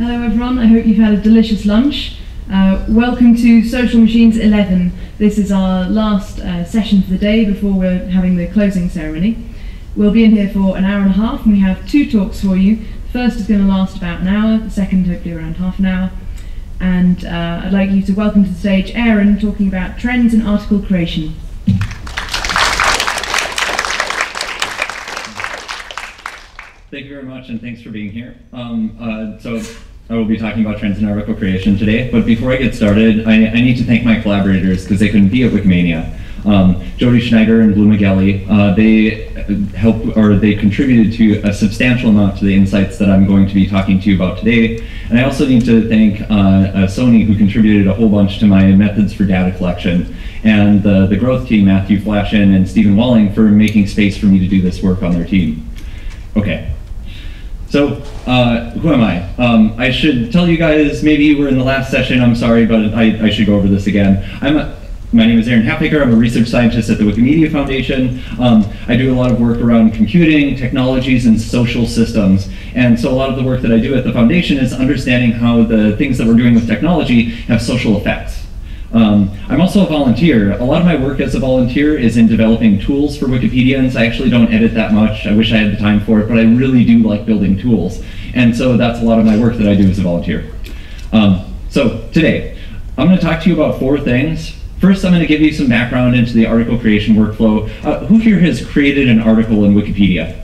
Hello everyone, I hope you've had a delicious lunch. Uh, welcome to Social Machines 11. This is our last uh, session for the day before we're having the closing ceremony. We'll be in here for an hour and a half and we have two talks for you. The first is going to last about an hour, the second hopefully around half an hour. And uh, I'd like you to welcome to the stage Aaron talking about trends in article creation. Thank you very much, and thanks for being here. Um, uh, so, I will be talking about article creation today, but before I get started, I, I need to thank my collaborators because they couldn't be at Wikimania. Um, Jodi Schneider and Bluma Gelley, uh, they helped or they contributed to a substantial amount to the insights that I'm going to be talking to you about today. And I also need to thank uh, uh, Sony who contributed a whole bunch to my methods for data collection and the, the growth team, Matthew Flaschen and Steven Walling for making space for me to do this work on their team. Okay, so, uh, who am I? Um, I should tell you guys, maybe you were in the last session, I'm sorry, but I, I should go over this again. I'm a, my name is Aaron Halfaker. I'm a research scientist at the Wikimedia Foundation. Um, I do a lot of work around computing, technologies, and social systems. And so a lot of the work that I do at the foundation is understanding how the things that we're doing with technology have social effects. Um, I'm also a volunteer. A lot of my work as a volunteer is in developing tools for Wikipedians. I actually don't edit that much. I wish I had the time for it, but I really do like building tools. And so that's a lot of my work that I do as a volunteer. Um, so today, I'm going to talk to you about four things. First, I'm going to give you some background into the article creation workflow. Uh, who here has created an article in Wikipedia?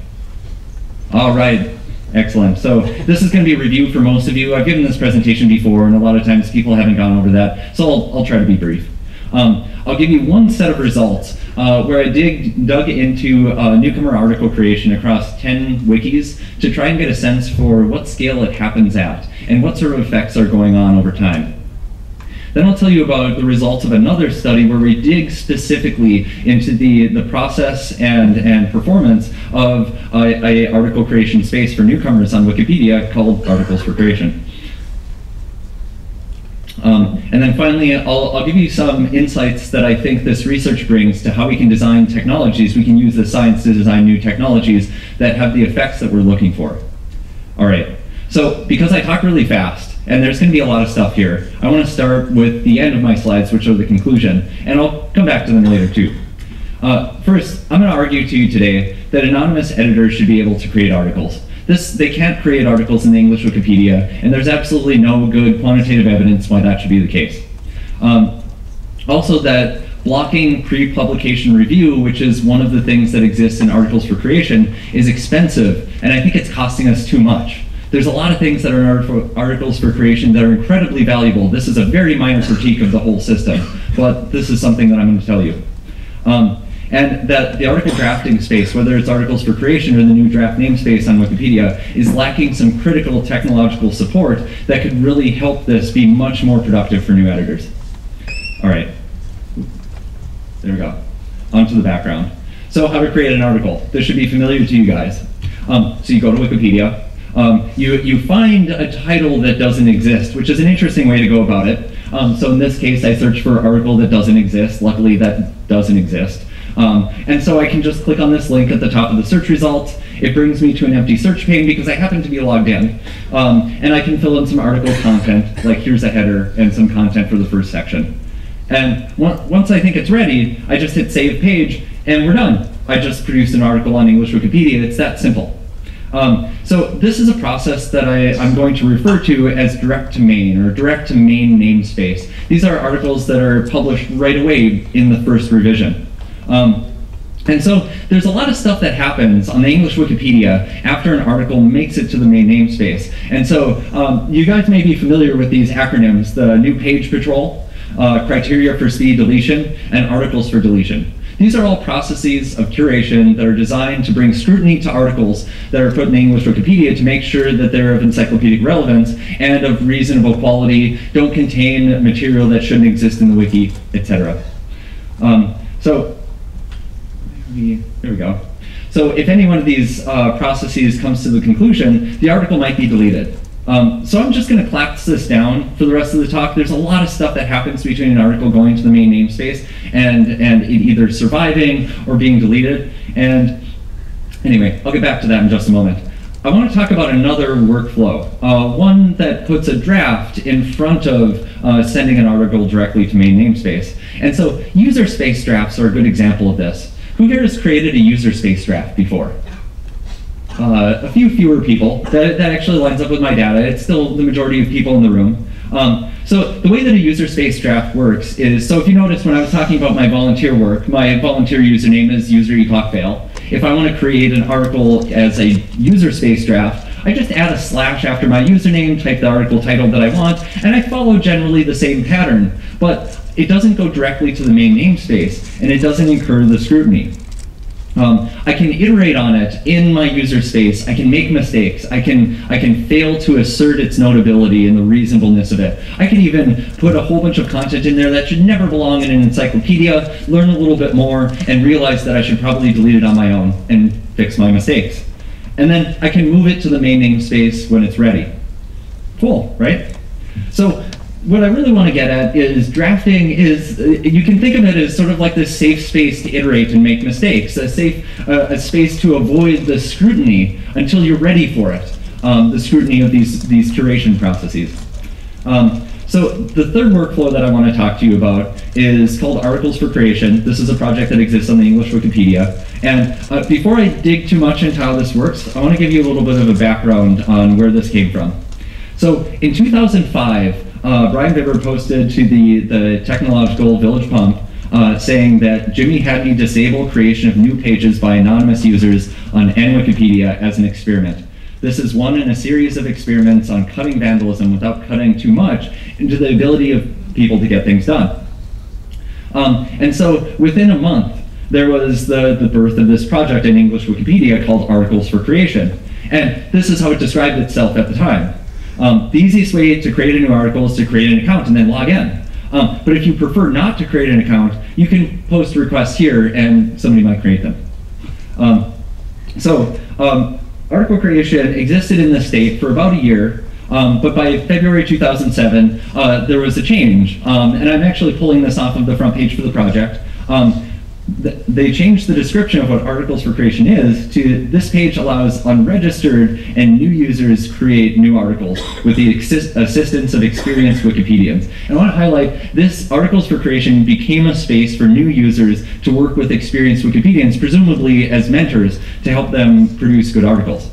All right, Excellent. So this is going to be a review for most of you. I've given this presentation before, and a lot of times people haven't gone over that, so I'll, I'll try to be brief. Um, I'll give you one set of results uh, where I dig, dug into uh, newcomer article creation across 10 wikis to try and get a sense for what scale it happens at and what sort of effects are going on over time. Then I'll tell you about the results of another study where we dig specifically into the, the process and, and performance of a, a article creation space for newcomers on Wikipedia called Articles for Creation. Um, and then finally, I'll, I'll, give you some insights that I think this research brings to how we can design technologies. We can use the science to design new technologies that have the effects that we're looking for. All right, so because I talk really fast, and there's going to be a lot of stuff here. I want to start with the end of my slides, which are the conclusion, and I'll come back to them later too. Uh, first, I'm going to argue to you today that anonymous editors should be able to create articles. This, they can't create articles in the English Wikipedia, and there's absolutely no good quantitative evidence why that should be the case. Um, also that blocking pre-publication review, which is one of the things that exists in articles for creation, is expensive, and I think it's costing us too much. There's a lot of things that are in articles for creation that are incredibly valuable. This is a very minor critique of the whole system, but this is something that I'm going to tell you. Um, and that the article drafting space, whether it's articles for creation or the new draft namespace on Wikipedia, is lacking some critical technological support that could really help this be much more productive for new editors. All right, there we go. On to the background. So how to create an article. This should be familiar to you guys. Um, so you go to Wikipedia, um, you, you find a title that doesn't exist, which is an interesting way to go about it. Um, so in this case, I search for article that doesn't exist. Luckily, that doesn't exist. Um, and so I can just click on this link at the top of the search result. It brings me to an empty search pane because I happen to be logged in. Um, and I can fill in some article content, like here's a header and some content for the first section. And once I think it's ready, I just hit save page and we're done. I just produced an article on English Wikipedia. It's that simple. Um, so this is a process that I, am going to refer to as direct to main or direct to main namespace. These are articles that are published right away in the first revision. Um, and so there's a lot of stuff that happens on the English Wikipedia after an article makes it to the main namespace. And so um, you guys may be familiar with these acronyms, the new page patrol, uh, criteria for speedy deletion, and articles for deletion. These are all processes of curation that are designed to bring scrutiny to articles that are put in English Wikipedia to make sure that they're of encyclopedic relevance and of reasonable quality, don't contain material that shouldn't exist in the wiki, etc. Um, so, here we go. So if any one of these uh, processes comes to the conclusion, the article might be deleted. Um, so I'm just going to collapse this down for the rest of the talk. There's a lot of stuff that happens between an article going to the main namespace and, and it either surviving or being deleted. And anyway, I'll get back to that in just a moment. I want to talk about another workflow, uh, one that puts a draft in front of uh, sending an article directly to main namespace. And so user space drafts are a good example of this. Who here has created a user space draft before? Uh, a few fewer people. That, that actually lines up with my data. It's still the majority of people in the room. Um, so the way that a user space draft works is, so if you notice when I was talking about my volunteer work, my volunteer username is user fail. If I want to create an article as a user space draft, I just add a slash after my username, type the article title that I want, and I follow generally the same pattern. But it doesn't go directly to the main namespace, and it doesn't incur the scrutiny. Um, I can iterate on it in my user space. I can make mistakes. I can I can fail to assert its notability and the reasonableness of it. I can even put a whole bunch of content in there that should never belong in an encyclopedia, learn a little bit more, and realize that I should probably delete it on my own and fix my mistakes. And then I can move it to the main namespace when it's ready. Cool, right? So what I really want to get at is drafting is, you can think of it as sort of like this safe space to iterate and make mistakes, a safe uh, a space to avoid the scrutiny until you're ready for it, um, the scrutiny of these, these curation processes. Um, so the third workflow that I want to talk to you about is called Articles for Creation. This is a project that exists on the English Wikipedia. And uh, before I dig too much into how this works, I want to give you a little bit of a background on where this came from. So in 2005, uh, Brion Vibber posted to the, the Technological Village Pump uh, saying that Jimmy had me disable creation of new pages by anonymous users on NWikipedia as an experiment. This is one in a series of experiments on cutting vandalism without cutting too much into the ability of people to get things done. Um, and so within a month, there was the, the birth of this project in English Wikipedia called Articles for Creation. And this is how it described itself at the time. Um, the easiest way to create a new article is to create an account and then log in. Um, but if you prefer not to create an account, you can post requests here and somebody might create them. Um, so um, article creation existed in the state for about a year, um, but by February 2007, uh, there was a change. Um, and I'm actually pulling this off of the front page for the project they changed the description of what Articles for Creation is to this page allows unregistered and new users create new articles with the assistance of experienced Wikipedians. And I want to highlight this Articles for Creation became a space for new users to work with experienced Wikipedians, presumably as mentors, to help them produce good articles.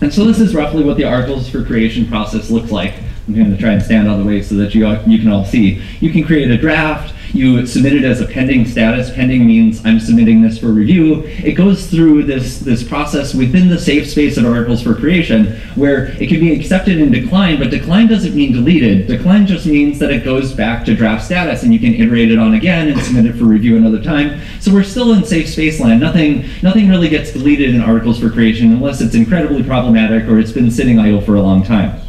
And so this is roughly what the Articles for Creation process looks like. I'm going to try and stand of the way so that you, you can all see. You can create a draft, you submit it as a pending status. Pending means I'm submitting this for review. It goes through this, this process within the safe space of articles for creation where it can be accepted and declined, but decline doesn't mean deleted. Decline just means that it goes back to draft status and you can iterate it on again and submit it for review another time. So we're still in safe space land. Nothing, nothing really gets deleted in articles for creation unless it's incredibly problematic or it's been sitting idle for a long time.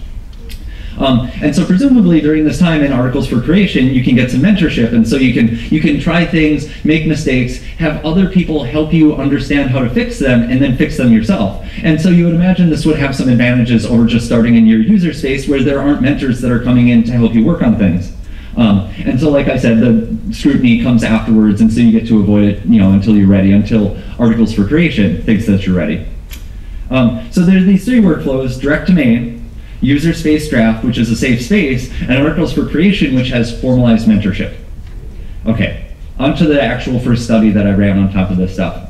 Um, and so presumably during this time in Articles for Creation, you can get some mentorship, and so you can you can try things, make mistakes, have other people help you understand how to fix them, and then fix them yourself. And so you would imagine this would have some advantages over just starting in your user space where there aren't mentors that are coming in to help you work on things. Um, and so, like I said, the scrutiny comes afterwards, and so you get to avoid it, you know, until you're ready, until Articles for Creation thinks that you're ready. Um, so there's these three workflows: direct to main, user space draft, which is a safe space, and articles for creation, which has formalized mentorship. Okay, on to the actual first study that I ran on top of this stuff.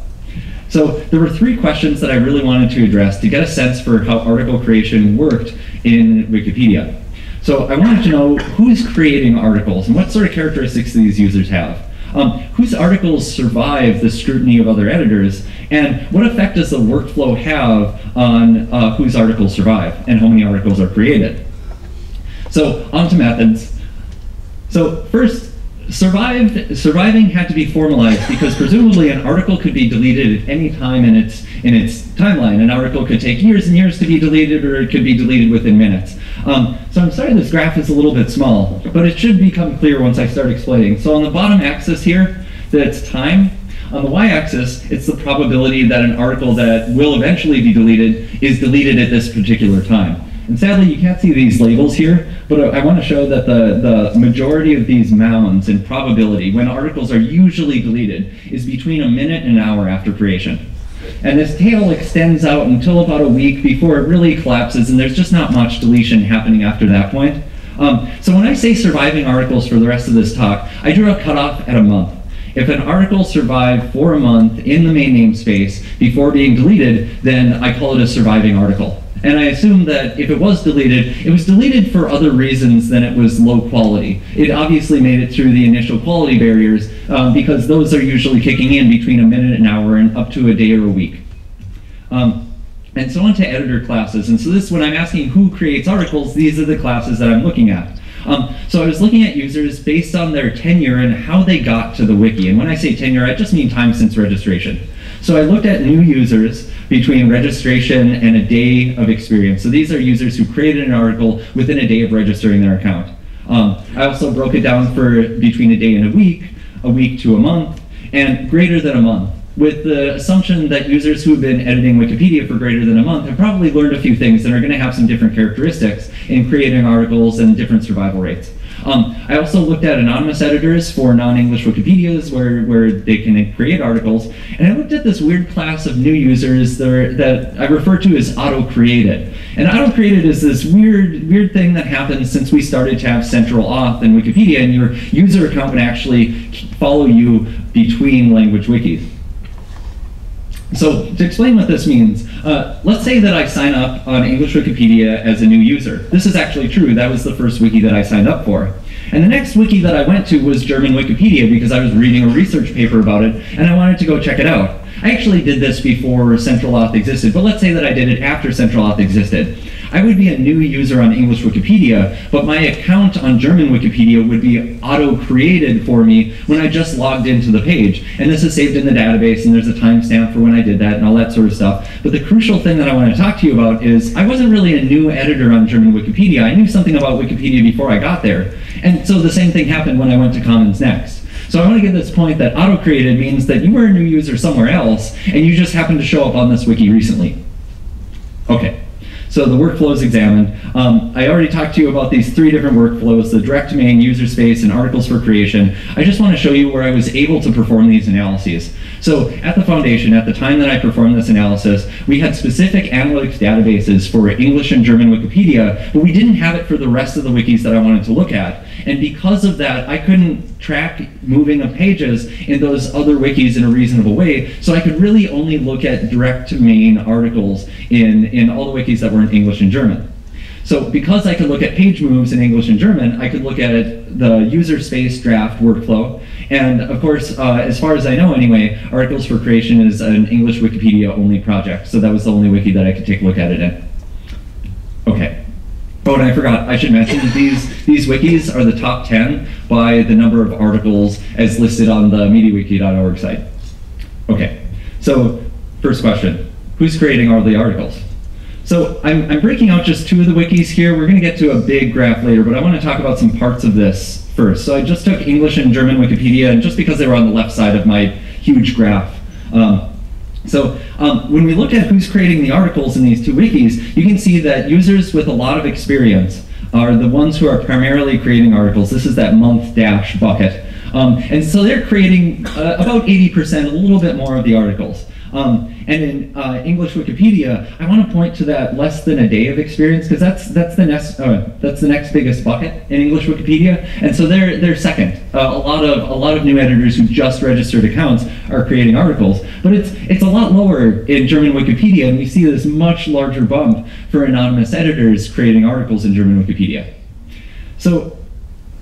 So there were three questions that I really wanted to address to get a sense for how article creation worked in Wikipedia. So I wanted to know who's creating articles and what sort of characteristics these users have. Um, whose articles survive the scrutiny of other editors, and what effect does the workflow have on uh, whose articles survive and how many articles are created? So on to methods. So first, survived, surviving had to be formalized because presumably an article could be deleted at any time in its, in its timeline. An article could take years and years to be deleted or it could be deleted within minutes. Um, so I'm sorry this graph is a little bit small, but it should become clear once I start explaining. So on the bottom axis here, that's time. On the y-axis, it's the probability that an article that will eventually be deleted is deleted at this particular time. And sadly, you can't see these labels here, but I want to show that the, the majority of these mounds in probability, when articles are usually deleted, is between a minute and an hour after creation. And this tail extends out until about a week before it really collapses, and there's just not much deletion happening after that point. Um, so when I say surviving articles for the rest of this talk, I drew a cutoff at a month. If an article survived for a month in the main namespace before being deleted, then I call it a surviving article. And I assume that if it was deleted, it was deleted for other reasons than it was low quality. It obviously made it through the initial quality barriers um, because those are usually kicking in between a minute, an hour, and up to a day or a week. Um, and so on to editor classes. And so this, when I'm asking who creates articles, these are the classes that I'm looking at. Um, so I was looking at users based on their tenure and how they got to the wiki. And when I say tenure, I just mean time since registration. So I looked at new users between registration and a day of experience. So these are users who created an article within a day of registering their account. Um, I also broke it down for between a day and a week, a week to a month, and greater than a month with the assumption that users who have been editing Wikipedia for greater than a month have probably learned a few things and are going to have some different characteristics in creating articles and different survival rates. Um, I also looked at anonymous editors for non-English Wikipedias where, where they can create articles, and I looked at this weird class of new users that, that I refer to as auto-created. And auto-created is this weird, weird thing that happens since we started to have central auth in Wikipedia, and your user account would actually follow you between language wikis. So to explain what this means, uh, let's say that I sign up on English Wikipedia as a new user. This is actually true. That was the first wiki that I signed up for. And the next wiki that I went to was German Wikipedia because I was reading a research paper about it and I wanted to go check it out. I actually did this before Central Auth existed, but let's say that I did it after Central Auth existed. I would be a new user on English Wikipedia, but my account on German Wikipedia would be auto-created for me when I just logged into the page. And this is saved in the database, and there's a timestamp for when I did that and all that sort of stuff. But the crucial thing that I want to talk to you about is I wasn't really a new editor on German Wikipedia. I knew something about Wikipedia before I got there. And so the same thing happened when I went to Commons Next. So I want to get this point that auto-created means that you were a new user somewhere else, and you just happened to show up on this wiki recently. Okay. So the workflow is examined. Um, I already talked to you about these three different workflows, the direct main, user space, and articles for creation. I just want to show you where I was able to perform these analyses. So at the foundation, at the time that I performed this analysis, we had specific analytics databases for English and German Wikipedia, but we didn't have it for the rest of the wikis that I wanted to look at. And because of that, I couldn't track moving of pages in those other wikis in a reasonable way, so I could really only look at direct to main articles in, in all the wikis that were in English and German. So because I could look at page moves in English and German, I could look at the user space draft workflow. And of course, uh, as far as I know anyway, Articles for Creation is an English Wikipedia only project. So that was the only wiki that I could take a look at it in. Okay. Oh, and I forgot, I should mention these, these wikis are the top 10 by the number of articles as listed on the MediaWiki.org site. Okay, so first question, who's creating all the articles? So I'm, I'm breaking out just two of the wikis here. We're going to get to a big graph later, but I want to talk about some parts of this first. So I just took English and German Wikipedia, and just because they were on the left side of my huge graph. Um, so um, when we look at who's creating the articles in these two wikis, you can see that users with a lot of experience are the ones who are primarily creating articles. This is that month dash bucket. Um, and so they're creating uh, about 80%, a little bit more of the articles. Um, and in uh, English Wikipedia, I want to point to that less than a day of experience because that's that's the next uh, that's the next biggest bucket in English Wikipedia, and so they're they're second. Uh, a lot of a lot of new editors who just registered accounts are creating articles, but it's it's a lot lower in German Wikipedia, and we see this much larger bump for anonymous editors creating articles in German Wikipedia. So,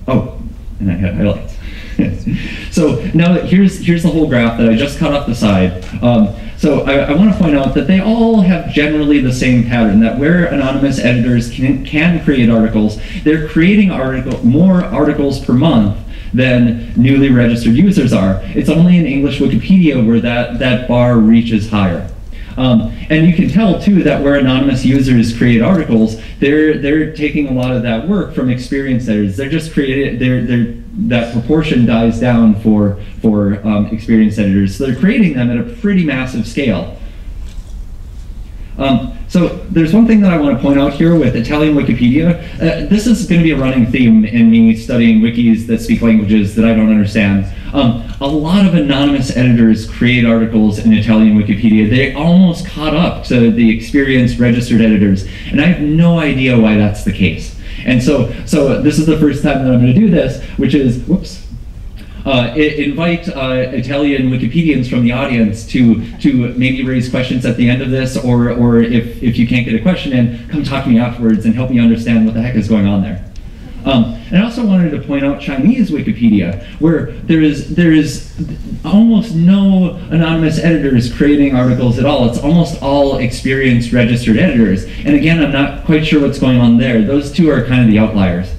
oh, and I had highlights. so now here's here's the whole graph that I just cut off the side. Um, so I, I want to point out that they all have generally the same pattern, that where anonymous editors can, can create articles, they're creating article, more articles per month than newly registered users are. It's only in English Wikipedia where that, that bar reaches higher. Um, and you can tell too that where anonymous users create articles, they're they're taking a lot of that work from experienced editors. They're just creating they're they're that proportion dies down for for um, experienced editors. So they're creating them at a pretty massive scale. Um, so there's one thing that I want to point out here with Italian Wikipedia. Uh, this is going to be a running theme in me studying wikis that speak languages that I don't understand. Um, a lot of anonymous editors create articles in Italian Wikipedia. They almost caught up to the experienced registered editors, and I have no idea why that's the case. And so, so this is the first time that I'm going to do this, which is, whoops, uh, invite uh, Italian Wikipedians from the audience to to maybe raise questions at the end of this, or or if if you can't get a question in, come talk to me afterwards and help me understand what the heck is going on there. Um, and I also wanted to point out Chinese Wikipedia, where there is there is almost no anonymous editors creating articles at all. It's almost all experienced registered editors. And again, I'm not quite sure what's going on there. Those two are kind of the outliers.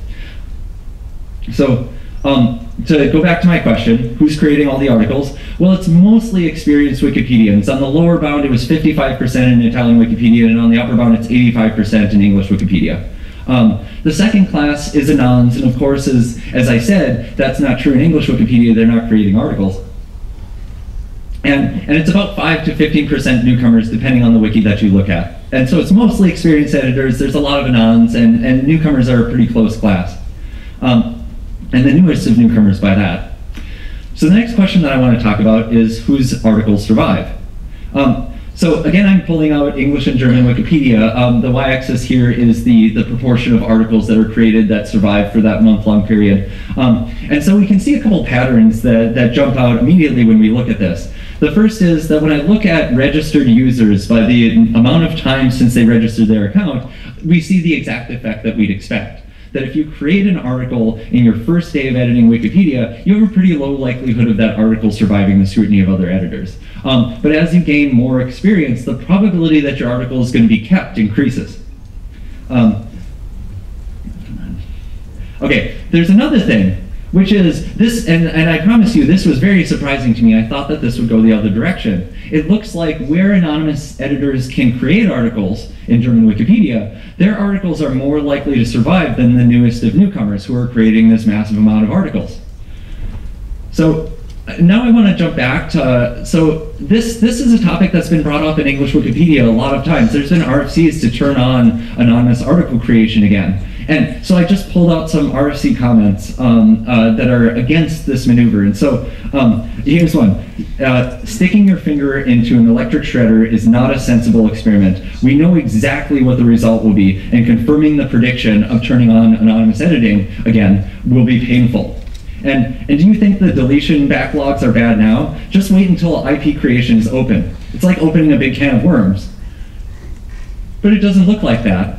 So um, to go back to my question, who's creating all the articles? Well, it's mostly experienced Wikipedians. On the lower bound, it was 55% in Italian Wikipedia, and on the upper bound, it's 85% in English Wikipedia. Um, the second class is anons, and of course, as, as I said, that's not true in English Wikipedia, they're not creating articles. And, and it's about 5 to 15% newcomers, depending on the wiki that you look at. And so it's mostly experienced editors, there's a lot of anons, and, and newcomers are a pretty close class. Um, and the newest of newcomers by that. So the next question that I want to talk about is whose articles survive. Um, so again, I'm pulling out English and German Wikipedia. Um, the y-axis here is the, the proportion of articles that are created that survive for that month-long period. Um, and so we can see a couple patterns that, that jump out immediately when we look at this. The first is that when I look at registered users by the amount of time since they registered their account, we see the exact effect that we'd expect that if you create an article in your first day of editing Wikipedia, you have a pretty low likelihood of that article surviving the scrutiny of other editors. Um, but as you gain more experience, the probability that your article is going to be kept increases. Um, okay, there's another thing which is this, and, and I promise you, this was very surprising to me. I thought that this would go the other direction. It looks like where anonymous editors can create articles in German Wikipedia, their articles are more likely to survive than the newest of newcomers who are creating this massive amount of articles. So now I want to jump back to, uh, so this, this is a topic that's been brought up in English Wikipedia a lot of times. There's been RFCs to turn on anonymous article creation again. And so I just pulled out some RFC comments um, uh, that are against this maneuver. And so um, here's one. Uh, sticking your finger into an electric shredder is not a sensible experiment. We know exactly what the result will be, and confirming the prediction of turning on anonymous editing again will be painful. And, and do you think the deletion backlogs are bad now? Just wait until IP creation is open. It's like opening a big can of worms. But it doesn't look like that.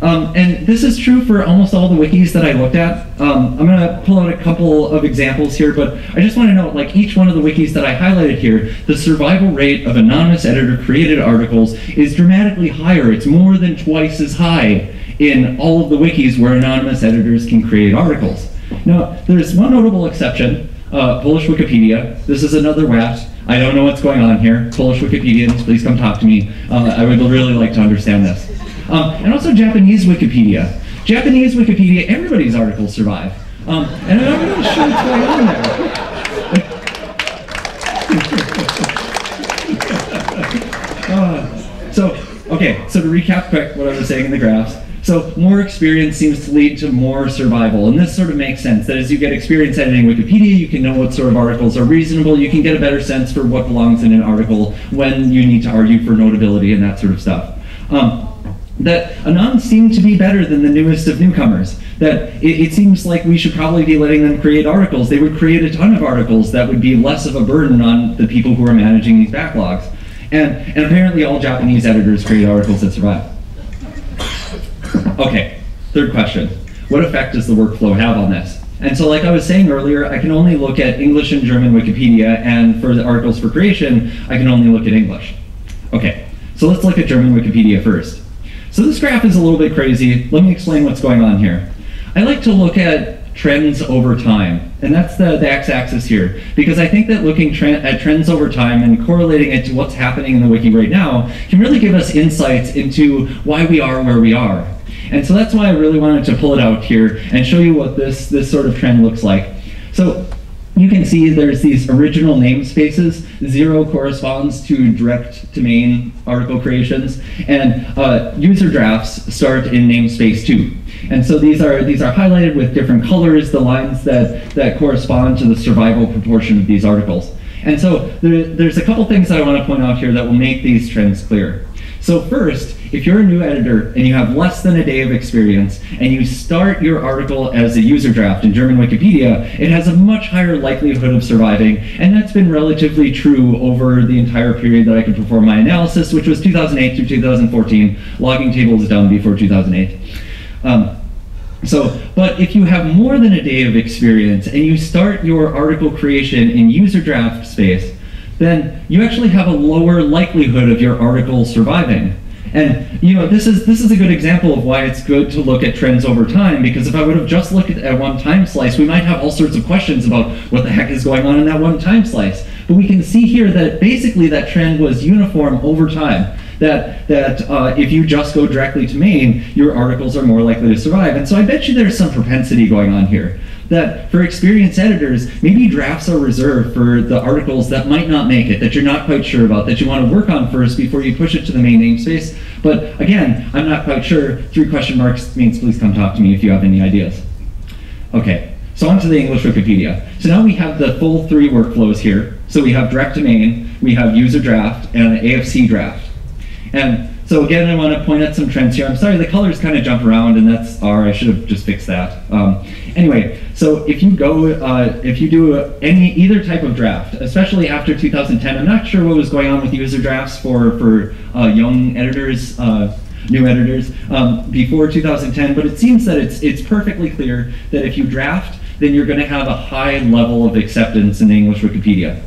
Um, and this is true for almost all the wikis that I looked at. Um, I'm going to pull out a couple of examples here, but I just want to note, like each one of the wikis that I highlighted here, the survival rate of anonymous editor-created articles is dramatically higher. It's more than twice as high in all of the wikis where anonymous editors can create articles. Now, there's one notable exception, uh, Polish Wikipedia. This is another WAT. I don't know what's going on here. Polish Wikipedians, please come talk to me. Uh, I would really like to understand this. Um, and also Japanese Wikipedia. Japanese Wikipedia, everybody's articles survive. Um, and I'm not really sure what's going on there. uh, so, okay, so to recap quick what I was saying in the graphs. So more experience seems to lead to more survival, and this sort of makes sense. That as you get experience editing Wikipedia, you can know what sort of articles are reasonable, you can get a better sense for what belongs in an article when you need to argue for notability and that sort of stuff. Um, that Anons seem to be better than the newest of newcomers. That it, it, seems like we should probably be letting them create articles. They would create a ton of articles that would be less of a burden on the people who are managing these backlogs. And, and apparently all Japanese editors create articles that survive. Okay, third question. What effect does the workflow have on this? And so like I was saying earlier, I can only look at English and German Wikipedia, and for the articles for creation, I can only look at English. Okay, so let's look at German Wikipedia first. So this graph is a little bit crazy. Let me explain what's going on here. I like to look at trends over time, and that's the, the x-axis here, because I think that looking at trends over time and correlating it to what's happening in the wiki right now can really give us insights into why we are where we are. And so that's why I really wanted to pull it out here and show you what this, this sort of trend looks like. So you can see there's these original namespaces. Zero corresponds to direct to main article creations, and uh, user drafts start in namespace two. And so these are these are highlighted with different colors, the lines that that correspond to the survival proportion of these articles. And so there, there's a couple things that I want to point out here that will make these trends clear. So first, if you're a new editor and you have less than a day of experience and you start your article as a user draft in German Wikipedia, it has a much higher likelihood of surviving, and that's been relatively true over the entire period that I could perform my analysis, which was 2008 through 2014. Logging tables done before 2008. Um, so, but if you have more than a day of experience and you start your article creation in user draft space, then you actually have a lower likelihood of your article surviving. And you know, this is this is a good example of why it's good to look at trends over time. Because if I would have just looked at one time slice, we might have all sorts of questions about what the heck is going on in that one time slice. But we can see here that basically that trend was uniform over time. That that uh, if you just go directly to main, your articles are more likely to survive. And so I bet you there's some propensity going on here that for experienced editors, maybe drafts are reserved for the articles that might not make it, that you're not quite sure about, that you want to work on first before you push it to the main namespace. But again, I'm not quite sure. Three question marks means please come talk to me if you have any ideas. Okay, so on to the English Wikipedia. So now we have the full three workflows here. So we have direct to main, we have user draft, and an AFC draft. And so again, I want to point out some trends here. I'm sorry, the colors kind of jump around, and that's R. I should have just fixed that. Um, anyway, so if you go, uh, if you do any either type of draft, especially after 2010, I'm not sure what was going on with user drafts for for uh, young editors. Uh, new editors um, before 2010, but it seems that it's it's perfectly clear that if you draft, then you're going to have a high level of acceptance in English Wikipedia.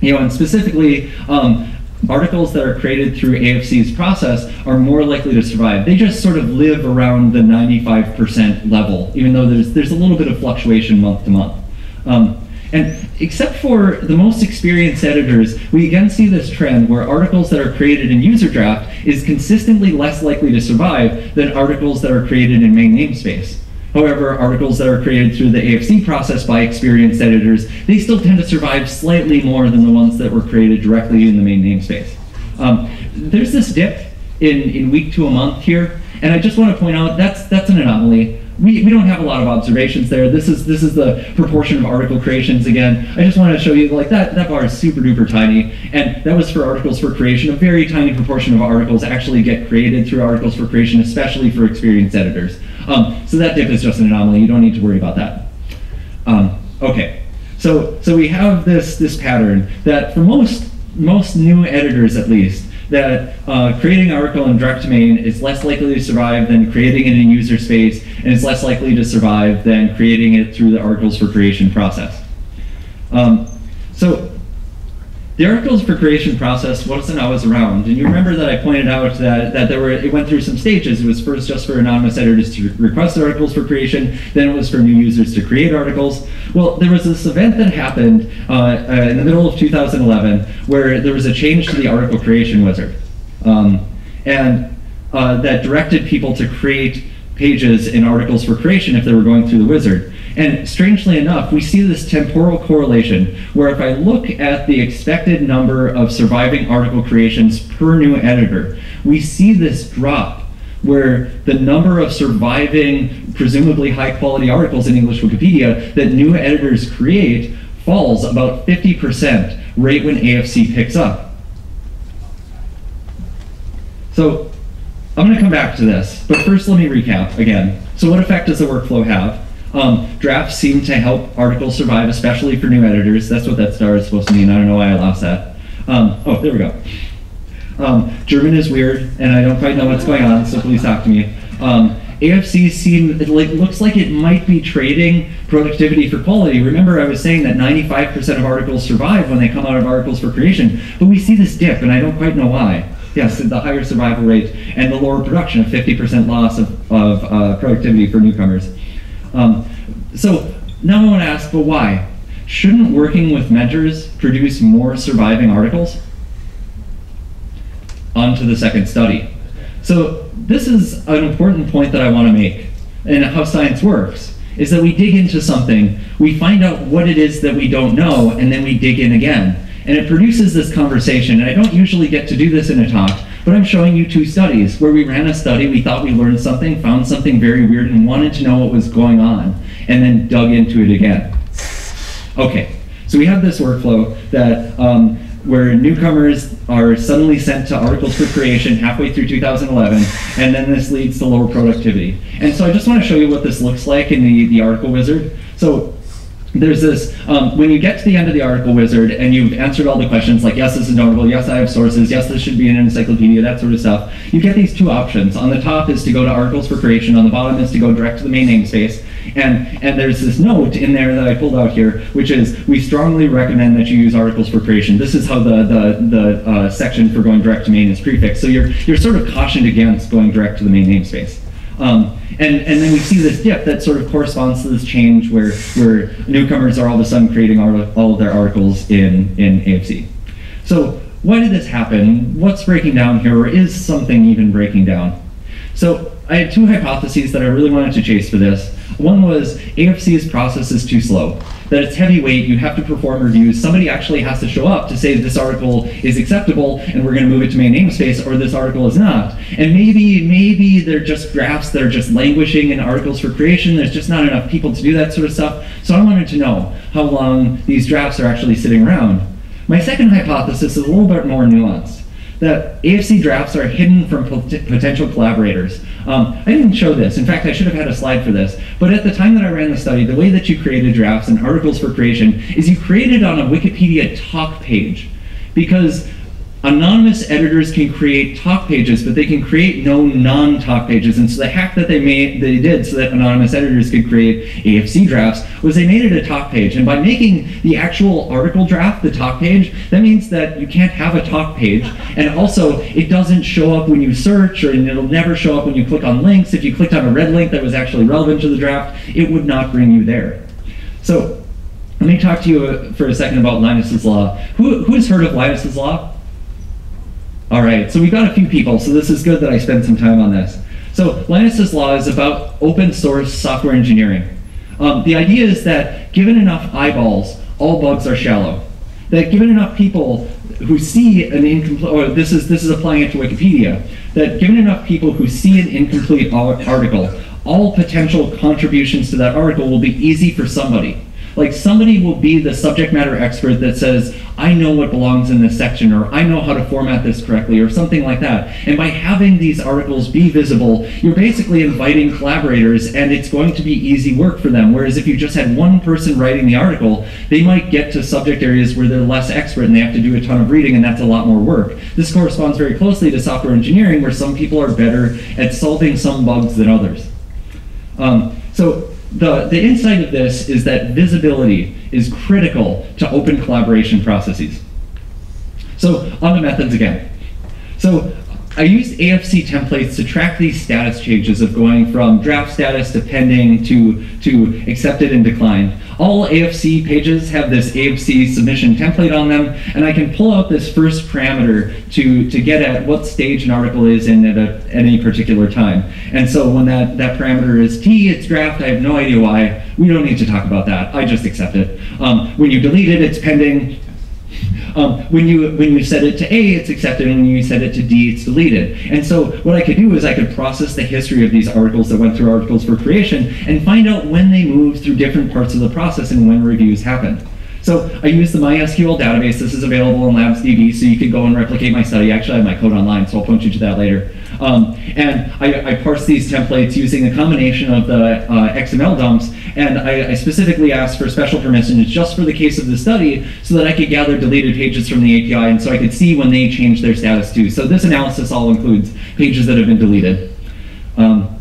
You know, and specifically, um, articles that are created through AFC's process are more likely to survive. They just sort of live around the 95% level, even though there's, there's a little bit of fluctuation month to month. Um, and except for the most experienced editors, we again see this trend where articles that are created in user draft is consistently less likely to survive than articles that are created in main namespace. However, articles that are created through the AFC process by experienced editors, they still tend to survive slightly more than the ones that were created directly in the main namespace. Um, there's this dip in, in week to a month here, and I just want to point out that's that's an anomaly. We, we don't have a lot of observations there. This is this is the proportion of article creations again. I just want to show you like that that bar is super duper tiny, and that was for articles for creation. A very tiny proportion of articles actually get created through articles for creation, especially for experienced editors. Um, so that dip is just an anomaly. You don't need to worry about that. Um, okay, so so we have this this pattern that for most most new editors at least that uh, creating an article in direct to main is less likely to survive than creating it in user space, and it's less likely to survive than creating it through the articles for creation process. Um, so the articles for creation process wasn't always around, and you remember that I pointed out that, that there were it went through some stages. It was first just for anonymous editors to request articles for creation, then it was for new users to create articles. Well, there was this event that happened uh, uh, in the middle of 2011 where there was a change to the article creation wizard, um, and uh, that directed people to create pages in articles for creation if they were going through the wizard. And strangely enough, we see this temporal correlation where if I look at the expected number of surviving article creations per new editor, we see this drop where the number of surviving, presumably high quality articles in English Wikipedia that new editors create falls about 50% right when AFC picks up. So I'm going to come back to this, but first let me recap again. So what effect does the workflow have? Um, drafts seem to help articles survive, especially for new editors. That's what that star is supposed to mean. I don't know why I lost that. Um, oh, there we go. Um, German is weird, and I don't quite know what's going on, so please talk to me. Um, AFC seem, it like, looks like it might be trading productivity for quality. Remember, I was saying that 95% of articles survive when they come out of articles for creation, but we see this dip, and I don't quite know why. Yes, the higher survival rate and the lower production of 50% loss of, of uh, productivity for newcomers. Um, so now I want to ask, but why? Shouldn't working with mentors produce more surviving articles? On to the second study. So this is an important point that I want to make and how science works is that we dig into something, we find out what it is that we don't know, and then we dig in again. And it produces this conversation. And I don't usually get to do this in a talk, but I'm showing you two studies where we ran a study, we thought we learned something, found something very weird, and wanted to know what was going on, and then dug into it again. Okay, so we have this workflow that um, where newcomers are suddenly sent to articles for creation halfway through 2011, and then this leads to lower productivity. And so I just want to show you what this looks like in the, the article wizard. So there's this, um, when you get to the end of the article wizard and you've answered all the questions like, yes, this is notable, yes, I have sources, yes, this should be in an encyclopedia, that sort of stuff, you get these two options. On the top is to go to articles for creation, on the bottom is to go direct to the main namespace. And, and there's this note in there that I pulled out here, which is, we strongly recommend that you use articles for creation. This is how the, the, the uh, section for going direct to main is prefixed. So you're, you're sort of cautioned against going direct to the main namespace. Um, and, and then we see this dip that sort of corresponds to this change where, where newcomers are all of a sudden creating all, all of their articles in, in AFC. So why did this happen? What's breaking down here, or is something even breaking down? So I had two hypotheses that I really wanted to chase for this. One was AFC's process is too slow, that it's heavyweight, you have to perform reviews, somebody actually has to show up to say this article is acceptable and we're going to move it to main namespace or this article is not. And maybe, maybe they're just drafts that are just languishing in articles for creation, there's just not enough people to do that sort of stuff. So I wanted to know how long these drafts are actually sitting around. My second hypothesis is a little bit more nuanced that AFC drafts are hidden from pot potential collaborators. Um, I didn't show this. In fact, I should have had a slide for this. But at the time that I ran the study, the way that you created drafts and articles for creation is you created on a Wikipedia talk page. Because anonymous editors can create talk pages, but they can create no non-talk pages. And so the hack that they made, they did so that anonymous editors could create AFC drafts was they made it a talk page. And by making the actual article draft the talk page, that means that you can't have a talk page. And also, it doesn't show up when you search, or it'll never show up when you click on links. If you clicked on a red link that was actually relevant to the draft, it would not bring you there. So let me talk to you uh, for a second about Linus's Law. Who, who has heard of Linus's Law? All right, so we've got a few people, so this is good that I spent some time on this. So Linus's Law is about open source software engineering. Um, the idea is that given enough eyeballs, all bugs are shallow. That given enough people who see an incomplete, or this is, this is applying it to Wikipedia, that given enough people who see an incomplete article, all potential contributions to that article will be easy for somebody. Like somebody will be the subject matter expert that says, I know what belongs in this section, or I know how to format this correctly, or something like that. And by having these articles be visible, you're basically inviting collaborators, and it's going to be easy work for them. Whereas if you just had one person writing the article, they might get to subject areas where they're less expert and they have to do a ton of reading, and that's a lot more work. This corresponds very closely to software engineering, where some people are better at solving some bugs than others. Um, so the, the insight of this is that visibility is critical to open collaboration processes. So on the methods again. So I used AFC templates to track these status changes of going from draft status to pending to, to accepted and declined. All AFC pages have this AFC submission template on them, and I can pull out this first parameter to, to get at what stage an article is in at, a, at any particular time. And so when that, that parameter is T, it's draft, I have no idea why. We don't need to talk about that. I just accept it. Um, when you delete it, it's pending. Um, when you when you set it to A, it's accepted, and when you set it to D, it's deleted. And so what I could do is I could process the history of these articles that went through articles for creation and find out when they moved through different parts of the process and when reviews happened. So I use the MySQL database. This is available in LabsDB, so you can go and replicate my study. Actually, I have my code online, so I'll point you to that later. Um, and I, I, parse these templates using a combination of the uh, XML dumps, and I, I, specifically asked for special permissions just for the case of the study so that I could gather deleted pages from the API and so I could see when they changed their status too. So this analysis all includes pages that have been deleted. Um,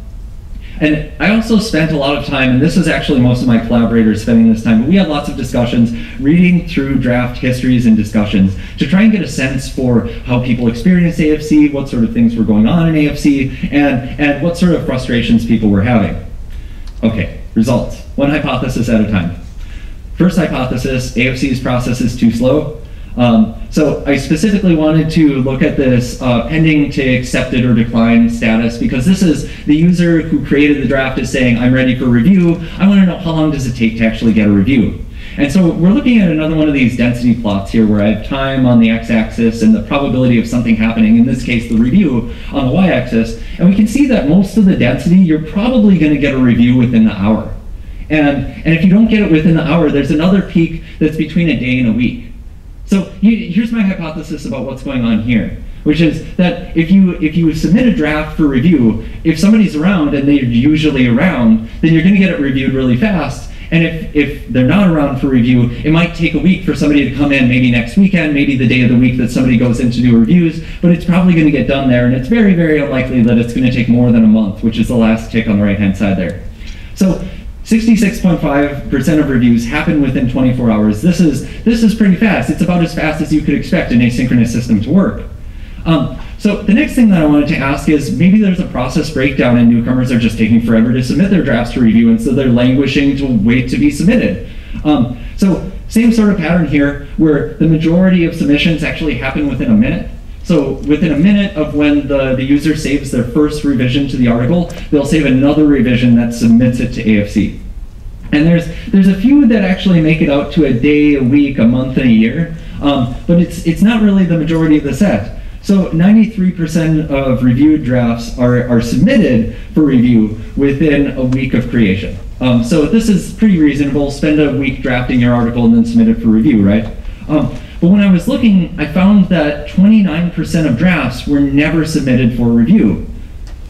and I also spent a lot of time, and this is actually most of my collaborators spending this time, we had lots of discussions reading through draft histories and discussions to try and get a sense for how people experienced AFC, what sort of things were going on in AFC, and, and what sort of frustrations people were having. Okay, results. One hypothesis at a time. First hypothesis, AFC's process is too slow. Um, so I specifically wanted to look at this uh, pending to accepted or declined status because this is the user who created the draft is saying, I'm ready for review. I want to know how long does it take to actually get a review. And so we're looking at another one of these density plots here where I have time on the x-axis and the probability of something happening, in this case the review, on the y-axis. And we can see that most of the density, you're probably going to get a review within the hour. And, and if you don't get it within the hour, there's another peak that's between a day and a week. So here's my hypothesis about what's going on here, which is that if you if you submit a draft for review, if somebody's around and they're usually around, then you're going to get it reviewed really fast. And if, if they're not around for review, it might take a week for somebody to come in, maybe next weekend, maybe the day of the week that somebody goes in to do reviews, but it's probably going to get done there, and it's very, very unlikely that it's going to take more than a month, which is the last tick on the right-hand side there. So 66.5% of reviews happen within 24 hours. This is, this is pretty fast. It's about as fast as you could expect an asynchronous system to work. Um, so the next thing that I wanted to ask is maybe there's a process breakdown and newcomers are just taking forever to submit their drafts to review and so they're languishing to wait to be submitted. Um, so same sort of pattern here where the majority of submissions actually happen within a minute. So within a minute of when the, the user saves their first revision to the article, they'll save another revision that submits it to AFC. And there's, there's a few that actually make it out to a day, a week, a month, and a year, um, but it's, it's not really the majority of the set. So 93% of reviewed drafts are, are submitted for review within a week of creation. Um, so this is pretty reasonable. Spend a week drafting your article and then submit it for review, right? Um, but when I was looking, I found that 29% of drafts were never submitted for review.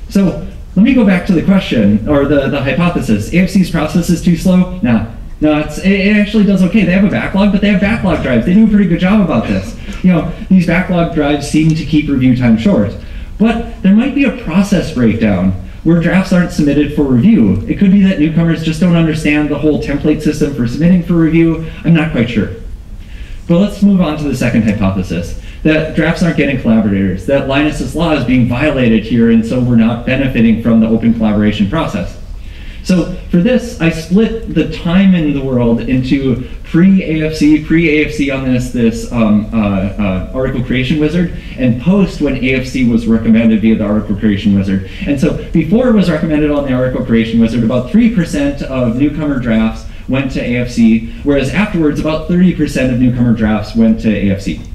So let me go back to the question, or the, the hypothesis. AFC's process is too slow? Nah. No, it's, it actually does okay. They have a backlog, but they have backlog drives. They do a pretty good job about this. You know, these backlog drives seem to keep review time short. But there might be a process breakdown where drafts aren't submitted for review. It could be that newcomers just don't understand the whole template system for submitting for review. I'm not quite sure. But let's move on to the second hypothesis, that drafts aren't getting collaborators, that Linus's law is being violated here, and so we're not benefiting from the open collaboration process. So for this, I split the time in the world into pre-AFC, pre-AFC on this this um, uh, uh, article creation wizard, and post when AFC was recommended via the article creation wizard. And so before it was recommended on the article creation wizard, about 3% of newcomer drafts went to AFC, whereas afterwards about 30% of newcomer drafts went to AFC.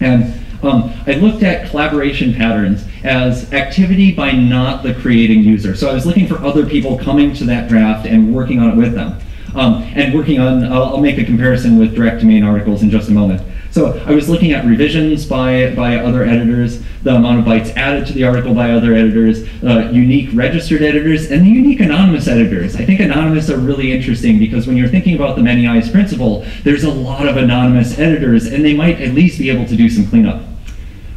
And um, I looked at collaboration patterns as activity by not the creating user. So I was looking for other people coming to that draft and working on it with them. Um, and working on, I'll, I'll, make a comparison with direct to main articles in just a moment. So I was looking at revisions by, by other editors, the amount of bytes added to the article by other editors, uh, unique registered editors, and the unique anonymous editors. I think anonymous are really interesting because when you're thinking about the many eyes principle, there's a lot of anonymous editors, and they might at least be able to do some cleanup.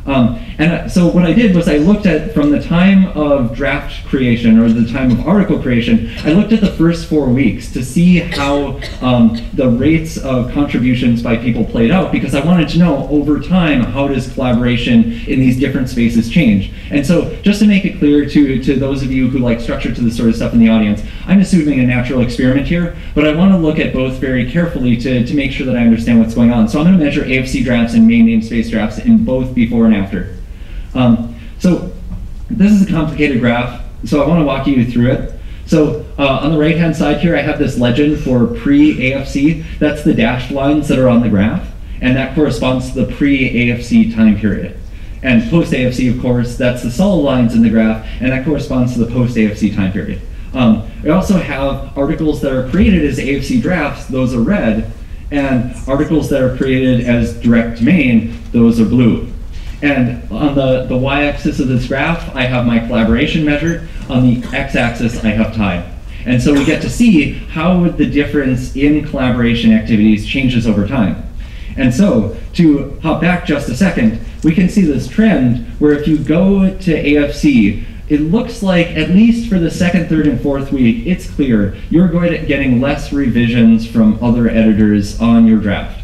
Um, and so what I did was I looked at from the time of draft creation or the time of article creation, I looked at the first four weeks to see how um, the rates of contributions by people played out because I wanted to know over time how does collaboration in these different spaces change. And so just to make it clear to, to those of you who like structure to this sort of stuff in the audience, I'm assuming a natural experiment here, but I want to look at both very carefully to, to make sure that I understand what's going on. So I'm going to measure AFC drafts and main namespace drafts in both before and after. Um, so this is a complicated graph, so I want to walk you through it. So uh, on the right-hand side here, I have this legend for pre-AFC. That's the dashed lines that are on the graph, and that corresponds to the pre-AFC time period. And post-AFC, of course, that's the solid lines in the graph, and that corresponds to the post-AFC time period. Um, we also have articles that are created as AFC drafts, those are red, and articles that are created as direct main, those are blue. And on the, the y-axis of this graph, I have my collaboration measured. On the x-axis, I have time. And so we get to see how the difference in collaboration activities changes over time. And so, to hop back just a second, we can see this trend where if you go to AFC, it looks like, at least for the second, third, and fourth week, it's clear you're going to getting less revisions from other editors on your draft.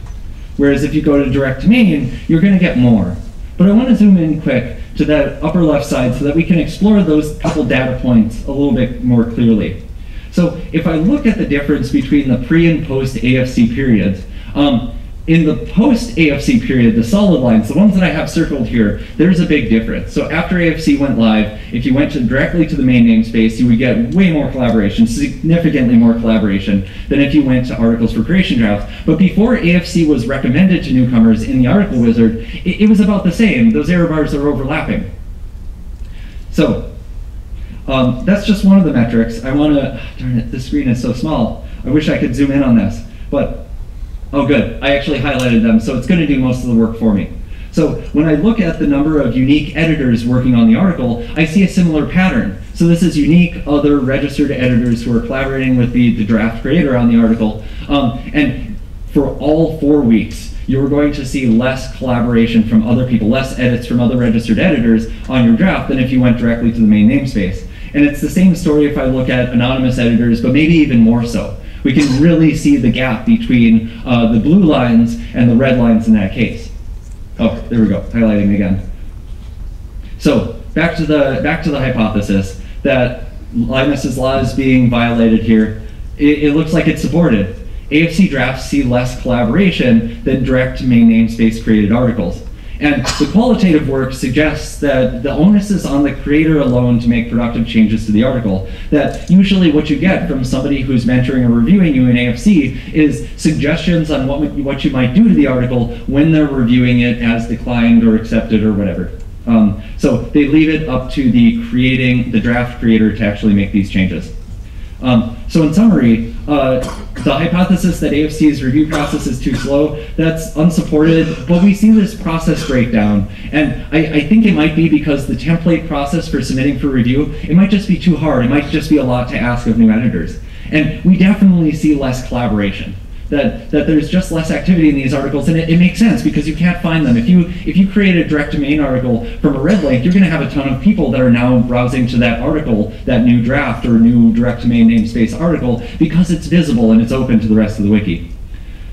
Whereas if you go to direct to main, you're going to get more. But I want to zoom in quick to that upper left side so that we can explore those couple data points a little bit more clearly. So if I look at the difference between the pre and post AFC periods, um, in the post AFC period, the solid lines, the ones that I have circled here, there's a big difference. So after AFC went live, if you went to directly to the main namespace, you would get way more collaboration, significantly more collaboration than if you went to articles for creation drafts. But before AFC was recommended to newcomers in the article wizard, it, it was about the same. Those error bars are overlapping. So um, that's just one of the metrics. I want to, darn it, this screen is so small. I wish I could zoom in on this. But Oh, good. I actually highlighted them, so it's going to do most of the work for me. So when I look at the number of unique editors working on the article, I see a similar pattern. So this is unique other registered editors who are collaborating with the, the draft creator on the article. Um, and for all four weeks, you're going to see less collaboration from other people, less edits from other registered editors on your draft than if you went directly to the main namespace. And it's the same story if I look at anonymous editors, but maybe even more so we can really see the gap between uh, the blue lines and the red lines in that case. Oh, there we go, highlighting again. So back to the back to the hypothesis that Linus's law is being violated here. It, it looks like it's supported. AFC drafts see less collaboration than direct main namespace created articles. And the qualitative work suggests that the onus is on the creator alone to make productive changes to the article. That usually what you get from somebody who's mentoring or reviewing you in AFC is suggestions on what, what you might do to the article when they're reviewing it as declined or accepted or whatever. Um, so they leave it up to the creating, the draft creator to actually make these changes. Um, so in summary, uh, the hypothesis that AFC's review process is too slow, that's unsupported, but we see this process breakdown. And I, I, think it might be because the template process for submitting for review, it might just be too hard. It might just be a lot to ask of new editors. And we definitely see less collaboration that, that there's just less activity in these articles, and it, it, makes sense because you can't find them. If you if you create a direct to main article from a red link, you're going to have a ton of people that are now browsing to that article, that new draft or new direct to main namespace article, because it's visible and it's open to the rest of the wiki.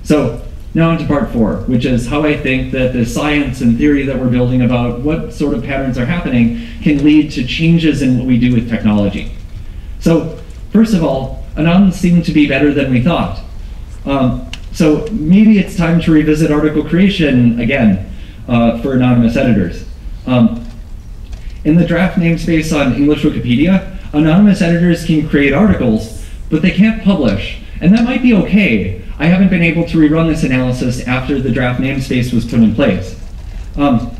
So now into part four, which is how I think that the science and theory that we're building about what sort of patterns are happening can lead to changes in what we do with technology. So first of all, anons seem to be better than we thought. Um, so maybe it's time to revisit article creation again uh, for anonymous editors. Um, in the draft namespace on English Wikipedia, anonymous editors can create articles, but they can't publish. And that might be okay. I haven't been able to rerun this analysis after the draft namespace was put in place. Um,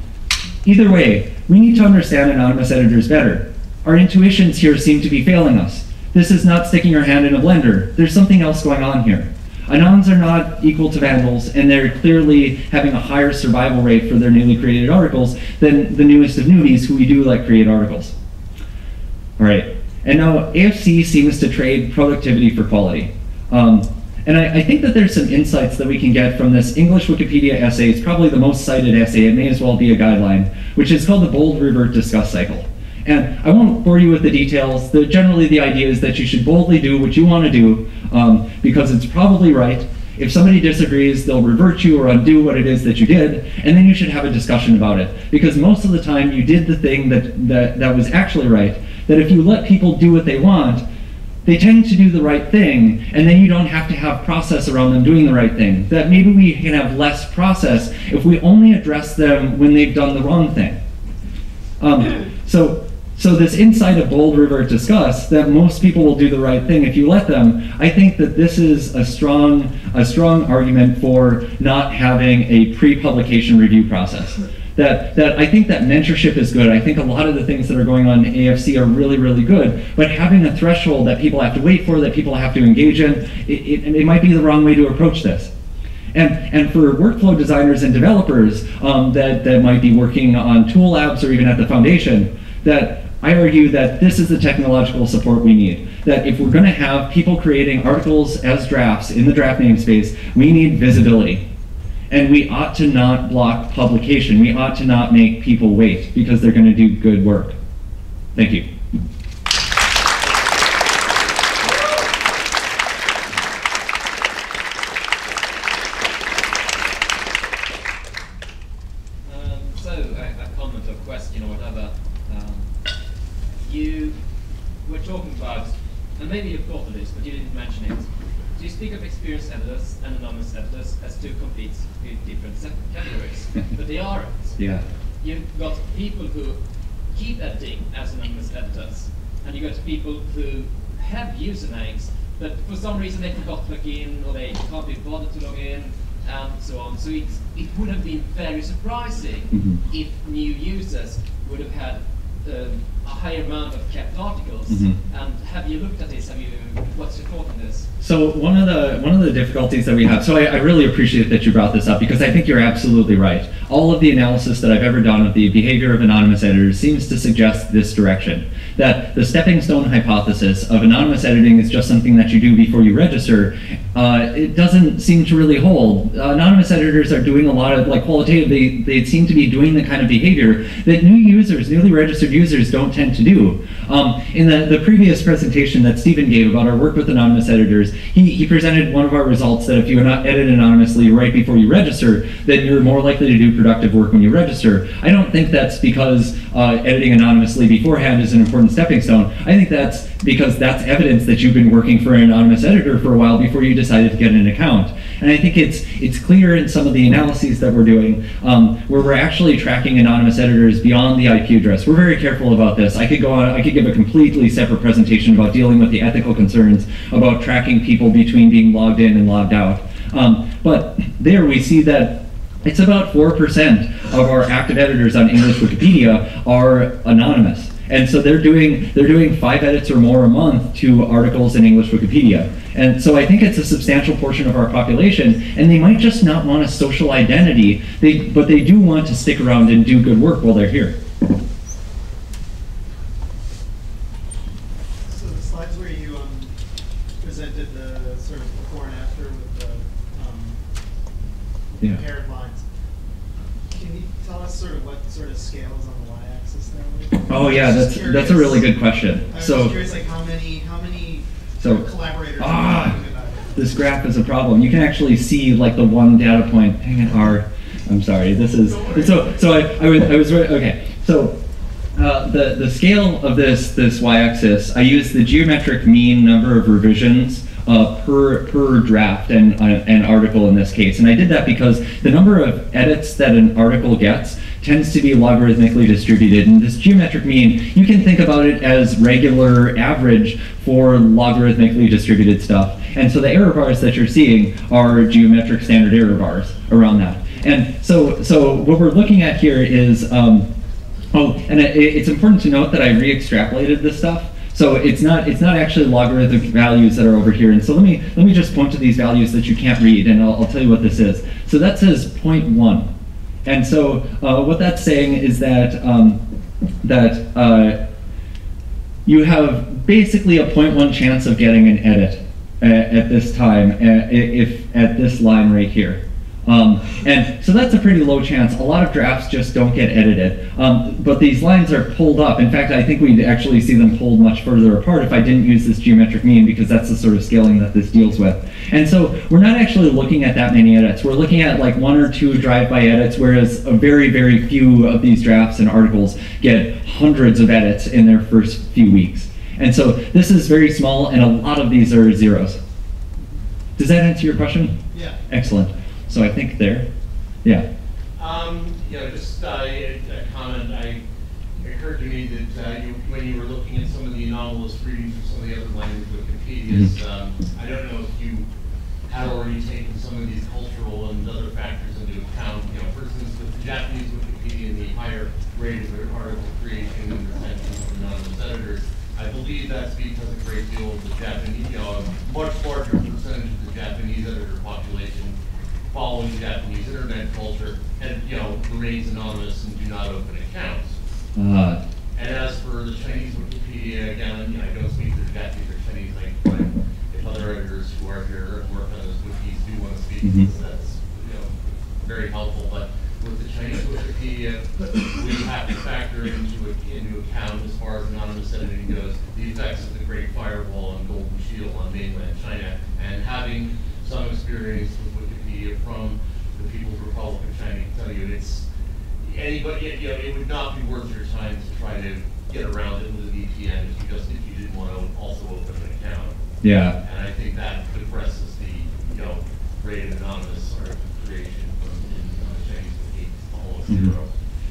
either way, we need to understand anonymous editors better. Our intuitions here seem to be failing us. This is not sticking our hand in a blender. There's something else going on here. Anons are not equal to vandals, and they're clearly having a higher survival rate for their newly created articles than the newest of newbies who we do let create articles. All right, and now AFC seems to trade productivity for quality. Um, and I, I, think that there's some insights that we can get from this English Wikipedia essay. It's probably the most cited essay. It may as well be a guideline, which is called the Bold Revert Discuss Cycle. And I won't bore you with the details. The, generally, the idea is that you should boldly do what you want to do um, because it's probably right. If somebody disagrees, they'll revert you or undo what it is that you did, and then you should have a discussion about it. Because most of the time, you did the thing that, that, that was actually right. That if you let people do what they want, they tend to do the right thing, and then you don't have to have process around them doing the right thing. That maybe we can have less process if we only address them when they've done the wrong thing. Um, so so this insight of Bold Revert Discuss that most people will do the right thing if you let them, I think that this is a strong, a strong argument for not having a pre-publication review process. That, that I think that mentorship is good. I think a lot of the things that are going on in AFC are really, really good. But having a threshold that people have to wait for, that people have to engage in, it, it, it might be the wrong way to approach this. And, and for workflow designers and developers um, that, that might be working on tool labs or even at the foundation, that I argue that this is the technological support we need. That if we're going to have people creating articles as drafts in the draft namespace, we need visibility. And we ought to not block publication. We ought to not make people wait because they're going to do good work. Thank you. you were talking about, and maybe you've thought of this, but you didn't mention it. you speak of experienced editors and anonymous editors as two complete different categories, but they aren't. Yeah. You've got people who keep editing as anonymous editors, and you've got people who have usernames, but for some reason they forgot to log in, or they can't be bothered to log in, and so on. So it's, it would have been very surprising Mm -hmm. if new users would have had um, a higher amount of kept articles. Mhm. And have you looked at this? Have you? What's your thought on this? So one of the one of the difficulties that we have. So I, I really appreciate that you brought this up because I think you're absolutely right. All of the analysis that I've ever done of the behavior of anonymous editors seems to suggest this direction that the stepping stone hypothesis of anonymous editing is just something that you do before you register, uh, it doesn't seem to really hold. Uh, anonymous editors are doing a lot of, like qualitative, they, they seem to be doing the kind of behavior that new users, newly registered users don't tend to do. Um, in the, the previous presentation that Steven gave about our work with anonymous editors, he, he presented one of our results that if you edit anonymously right before you register, then you're more likely to do productive work when you register. I don't think that's because uh, editing anonymously beforehand is an important stepping stone. I think that's because that's evidence that you've been working for an anonymous editor for a while before you decided to get an account. And I think it's it's clear in some of the analyses that we're doing um, where we're actually tracking anonymous editors beyond the IP address. We're very careful about this. I could go on, I could give a completely separate presentation about dealing with the ethical concerns about tracking people between being logged in and logged out. Um, but there we see that it's about 4% of our active editors on English Wikipedia are anonymous. And so they're doing they're doing five edits or more a month to articles in English Wikipedia. And so I think it's a substantial portion of our population, and they might just not want a social identity, they, but they do want to stick around and do good work while they're here. So the slides where you um, presented the sort of before and after with the um, Yeah. paired lines. Can you tell us sort of what sort of scales on the y-axis there? Oh yeah, that's that's a really good question. I was So curious, like how many how many So- Ah, this graph is a problem. You can actually see like the one data point. Hang it, R. I'm sorry. This is so. So I, I was I was. Okay. So uh, the the scale of this this y-axis, I use the geometric mean number of revisions uh, per per draft and uh, an article in this case, and I did that because the number of edits that an article gets tends to be logarithmically distributed. And this geometric mean, you can think about it as regular average for logarithmically distributed stuff. And so the error bars that you're seeing are geometric standard error bars around that. And so, so what we're looking at here is, um, oh, and it, it's important to note that I re-extrapolated this stuff. So it's not it's not actually logarithmic values that are over here. And so let me let me just point to these values that you can't read, and I'll, I'll tell you what this is. So that says 0.1. And so uh, what that's saying is that um, that uh, you have basically a 0.1 chance of getting an edit at, at this time, uh, if at this line right here. Um, and so that's a pretty low chance. A lot of drafts just don't get edited. Um, but these lines are pulled up. In fact, I think we'd actually see them pulled much further apart if I didn't use this geometric mean because that's the sort of scaling that this deals with. And so we're not actually looking at that many edits. We're looking at like one or two drive-by edits, whereas a very, very few of these drafts and articles get hundreds of edits in their first few weeks. And so this is very small, and a lot of these are zeros. Does that answer your question? Yeah. Excellent. So I think there, yeah. Um, you know, just uh, a, a comment. I it occurred to me that uh, you, when you were looking at some of the anomalous readings of some of the other language Wikipedias, Mhm. um, I don't know if you had already taken some of these cultural and other factors into account. You know, for instance, with the Japanese Wikipedia and the higher rate of article creation and retention from anonymous editors, I believe that's because a great deal of the Japanese, you know, a much larger percentage of the Japanese editor population following Japanese internet culture and, you know, remains anonymous and do not open accounts. Uh, And as for the Chinese Wikipedia, again, you know, I don't speak for Japanese or Chinese, but if other editors who are here and work on those wikis do want to speak, Mhm. that's, you know, very helpful. But with the Chinese Wikipedia, we have to factor into, a- into account as far as anonymous editing goes, the effects of the Great Firewall and Golden Shield on mainland China. And having some experience with Wikipedia from the People's Republic of China, can tell you it's, anybody, you know, it would not be worth your time to try to get around it with a VPN if you just, if you didn't want to also open an account. yeah. And I think that depresses the you know rate of anonymous article creation from in uh, Chinese almost Mhm. zero.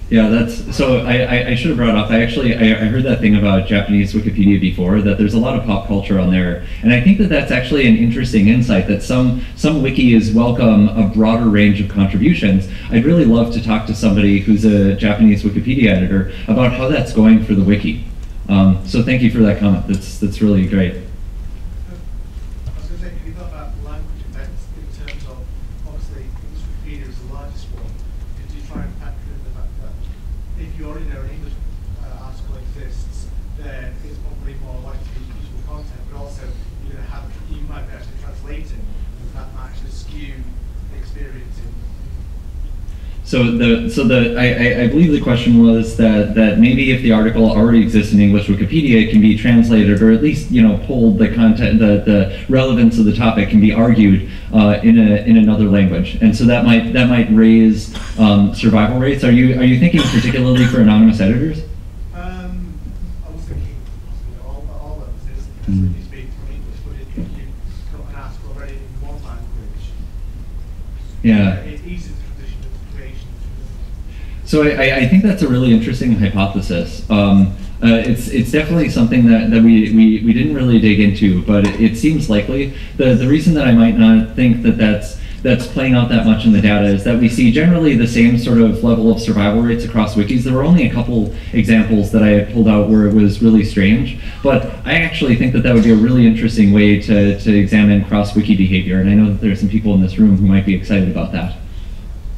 Yeah, that's so. I, I, I should have brought up. I actually I, I heard that thing about Japanese Wikipedia before. That there's a lot of pop culture on there, and I think that that's actually an interesting insight. That some some wikis welcome a broader range of contributions. I'd really love to talk to somebody who's a Japanese Wikipedia editor about how that's going for the wiki. Um, so thank you for that comment. That's that's really great. I was going to say, can you talk about language events in terms of, obviously, English Wikipedia is the largest one. Did you try and factor in the fact that if you already know an English uh, article exists, then it's probably more likely to be useful content, but also you're going to have, you might be actually translating, and that might actually skew the experience in. So the so the I, I, believe the question was that that maybe if the article already exists in English Wikipedia, it can be translated or at least you know pulled the content the, the relevance of the topic can be argued uh, in a in another language, and so that might that might raise um, survival rates. Are you are you thinking particularly for anonymous editors? Um, I was thinking, all, all of this Mm. when you speak from English, but if you've got an article already in one language, Yeah. it's easy to transition into creation. So I, I- think that's a really interesting hypothesis. Um, uh, it's it's definitely something that, that we, we, we didn't really dig into, but it, it seems likely. The the reason that I might not think that that's that's playing out that much in the data is that we see generally the same sort of level of survival rates across wikis. There were only a couple examples that I had pulled out where it was really strange, but I actually think that that would be a really interesting way to, to examine cross wiki behavior, and I know that there are some people in this room who might be excited about that.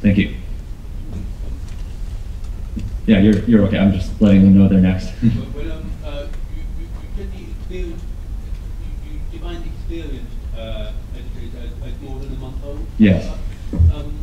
Thank you. Yeah, you're, you're okay. I'm just letting them know they're next. Um, uh, you, you, you the experience, you, you experience, uh, as, more than a month old. Yes. Um,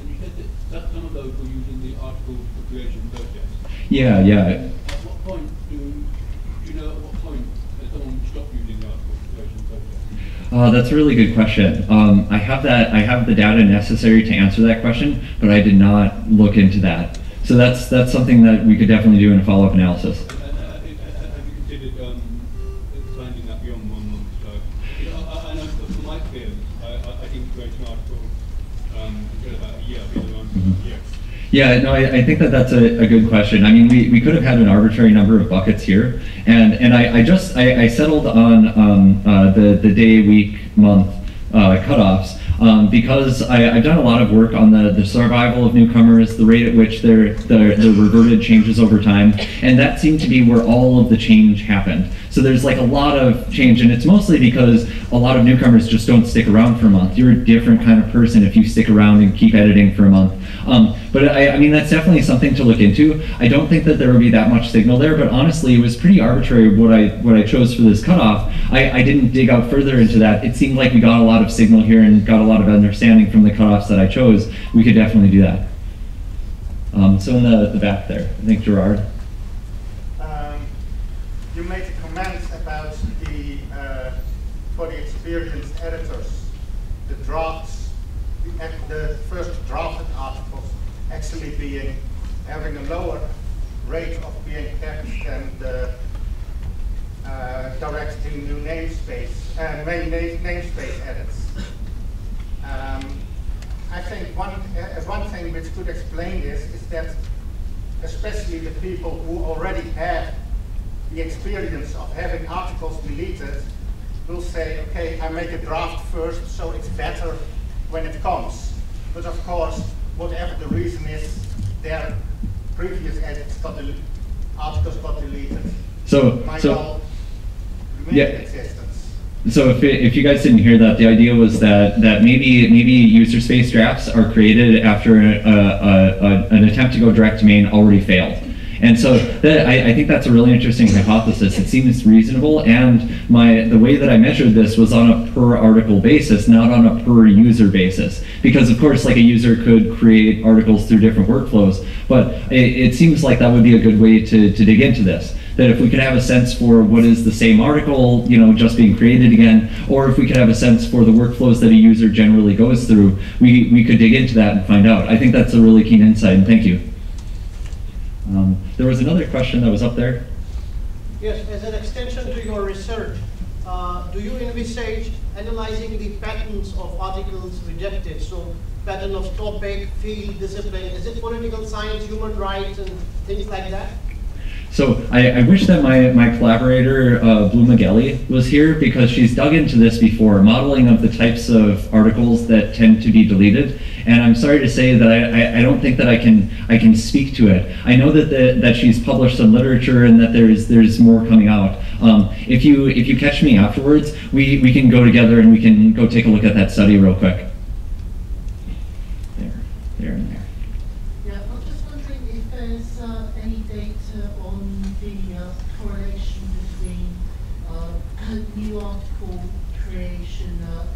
and you said that, that some of those were using the articles for creation process. yeah, yeah. At what point do, do you know at what point does someone stop using the article for creation process? Uh, that's a really good question. Um, I have that. I have the data necessary to answer that question, but I did not look into that. So that's that's something that we could definitely do in a follow-up analysis. Yeah, no, I, I think that that's a, a good question. I mean, we, we could have had an arbitrary number of buckets here, and and I, I just I, I settled on um, uh, the the day, week, month uh, cutoffs um, because I, I've done a lot of work on the, the survival of newcomers, the rate at which their their their reverted changes over time, and that seemed to be where all of the change happened. So there's like a lot of change, and it's mostly because a lot of newcomers just don't stick around for a month. You're a different kind of person if you stick around and keep editing for a month. Um, but I, I mean, that's definitely something to look into. I don't think that there would be that much signal there, but honestly, it was pretty arbitrary what I what I chose for this cutoff. I, I didn't dig out further into that. It seemed like we got a lot of signal here and got a lot of understanding from the cutoffs that I chose. We could definitely do that. Um, so in the, the back there, I think Gerard. Um, you made a comment about the, uh, for the experienced editors, the drafts, the, ac- the first drafted articles actually being, having a lower rate of being kept than the uh, directing new namespace, uh, main name- namespace edits. Um, I think one, uh, one thing which could explain this is that especially the people who already have the experience of having articles deleted will say, okay, I make a draft first, so it's better when it comes. But of course, whatever the reason is, their previous edits got articles got deleted. So Might so. Yeah. existence. So if, it, if you guys didn't hear that, the idea was that, that maybe maybe user space drafts are created after a, a, a, an attempt to go direct to main already failed. And so that, I, I think that's a really interesting hypothesis. It seems reasonable, and my the way that I measured this was on a per article basis, not on a per user basis. Because of course, like a user could create articles through different workflows, but it, it seems like that would be a good way to, to dig into this that if we could have a sense for what is the same article, you know, just being created again, or if we could have a sense for the workflows that a user generally goes through, we, we could dig into that and find out. I think that's a really keen insight, and thank you. Um, there was another question that was up there. Yes, as an extension to your research, uh, do you envisage analyzing the patterns of articles rejected. So pattern of topic, field, discipline. Is it political science, human rights, and things like that? So I, I, wish that my, my collaborator, uh, Bluma Gelley, was here because she's dug into this before, modeling of the types of articles that tend to be deleted. And I'm sorry to say that I, I, I don't think that I can I can speak to it. I know that the, that she's published some literature and that there's there's more coming out. Um, if you if you catch me afterwards, we, we can go together and we can go take a look at that study real quick. There, there and there. Yeah, I'm just wondering if there's uh, any data on the uh, correlation between uh, new article creation uh,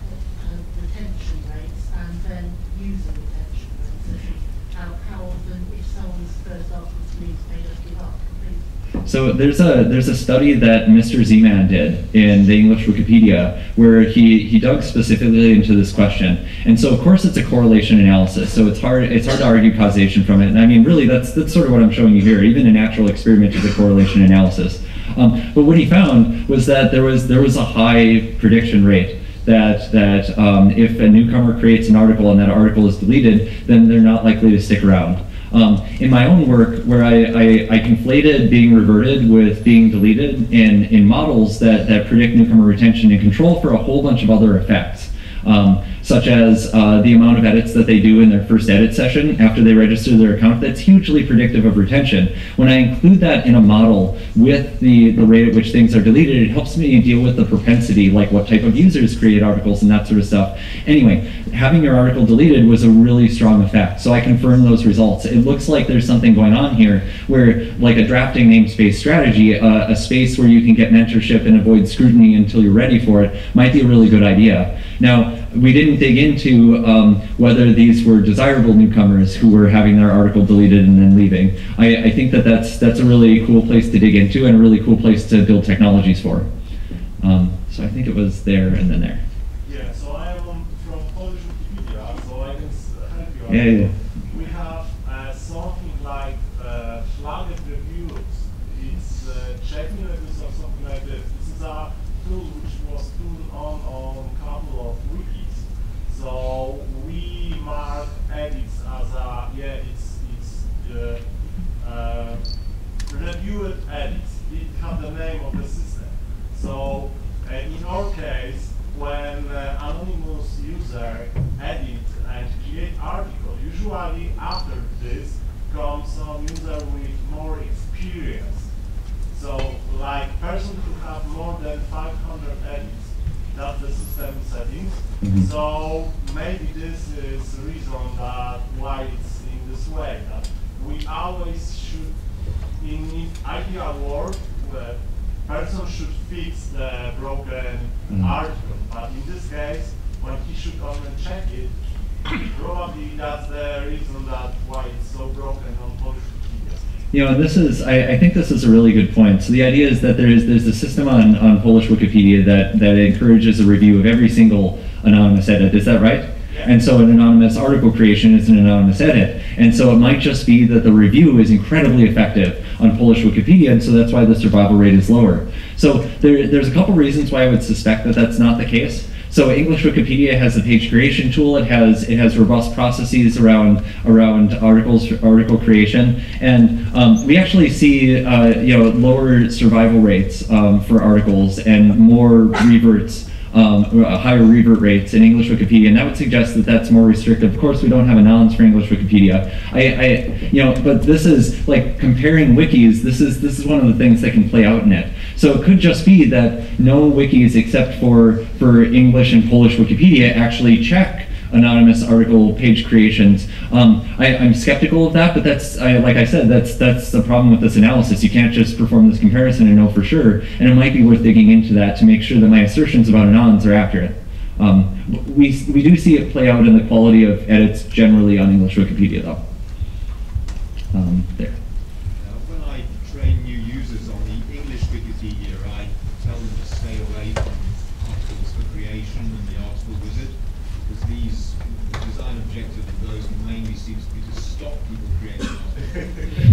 and retention rates and then user retention rates. How, how often, if someone's first article leaves, they just give up completely? So there's a there's a study that Mr. Zeman did in the English Wikipedia where he, he dug specifically into this question. And so of course it's a correlation analysis. So it's hard it's hard to argue causation from it. And I mean really that's that's sort of what I'm showing you here. Even an actual experiment is a correlation analysis. Um, but what he found was that there was there was a high prediction rate that that um, if a newcomer creates an article and that article is deleted, then they're not likely to stick around. Um, in my own work, where I, I, I, conflated being reverted with being deleted in, in models that, that predict newcomer retention and control for a whole bunch of other effects. Um, such as uh, the amount of edits that they do in their first edit session after they register their account. That's hugely predictive of retention. When I include that in a model with the, the rate at which things are deleted, it helps me deal with the propensity, like what type of users create articles and that sort of stuff. Anyway, having your article deleted was a really strong effect. So I confirm those results. It looks like there's something going on here where, like a drafting namespace strategy, uh, a space where you can get mentorship and avoid scrutiny until you're ready for it might be a really good idea. Now, we didn't dig into um, whether these were desirable newcomers who were having their article deleted and then leaving. I, I, think that that's, that's a really cool place to dig into and a really cool place to build technologies for. Um, so I think it was there and then there. Yeah, so I am from Polish Wikipedia, so I can help you. Yeah, yeah. We have uh, something like uh, flagged reviews. It's uh, checking reviews or something like this. This is a tool which was put on on a couple of wikis. So we mark edits as a yeah, it's it's the uh, reviewed edits. It has the name of the system. So uh, in our case, when uh, anonymous user edit and create article, usually after this comes some user with more experience. So like person who have more than 500 edits, that's the system settings. Mm -hmm. So maybe this is the reason that why it's in this way. That we always ideal world, where person should fix the broken mm article. But in this case, when he should come and check it, probably that's the reason that why it's so broken on Polish you know, this is, I, I, think this is a really good point. So the idea is that there's, there's a system on, on Polish Wikipedia that, that encourages a review of every single anonymous edit. Is that right? And so an anonymous article creation is an anonymous edit. And so it might just be that the review is incredibly effective on Polish Wikipedia, and so that's why the survival rate is lower. So there, there's a couple reasons why I would suspect that that's not the case. So English Wikipedia has a page creation tool. It has it has robust processes around around articles article creation, and um, we actually see uh, you know lower survival rates um, for articles and more reverts. Um, higher revert rates in English Wikipedia, and that would suggest that that's more restrictive. Of course, we don't have anons for English Wikipedia. I, I, you know, but this is like comparing wikis. This is this is one of the things that can play out in it. So it could just be that no wikis except for, for English and Polish Wikipedia actually check anonymous article page creations. Um, I, am skeptical of that, but that's I, like I said, that's that's the problem with this analysis. You can't just perform this comparison and know for sure, and it might be worth digging into that to make sure that my assertions about anons are accurate. Um, we we do see it play out in the quality of edits generally on English Wikipedia, though. Um, there.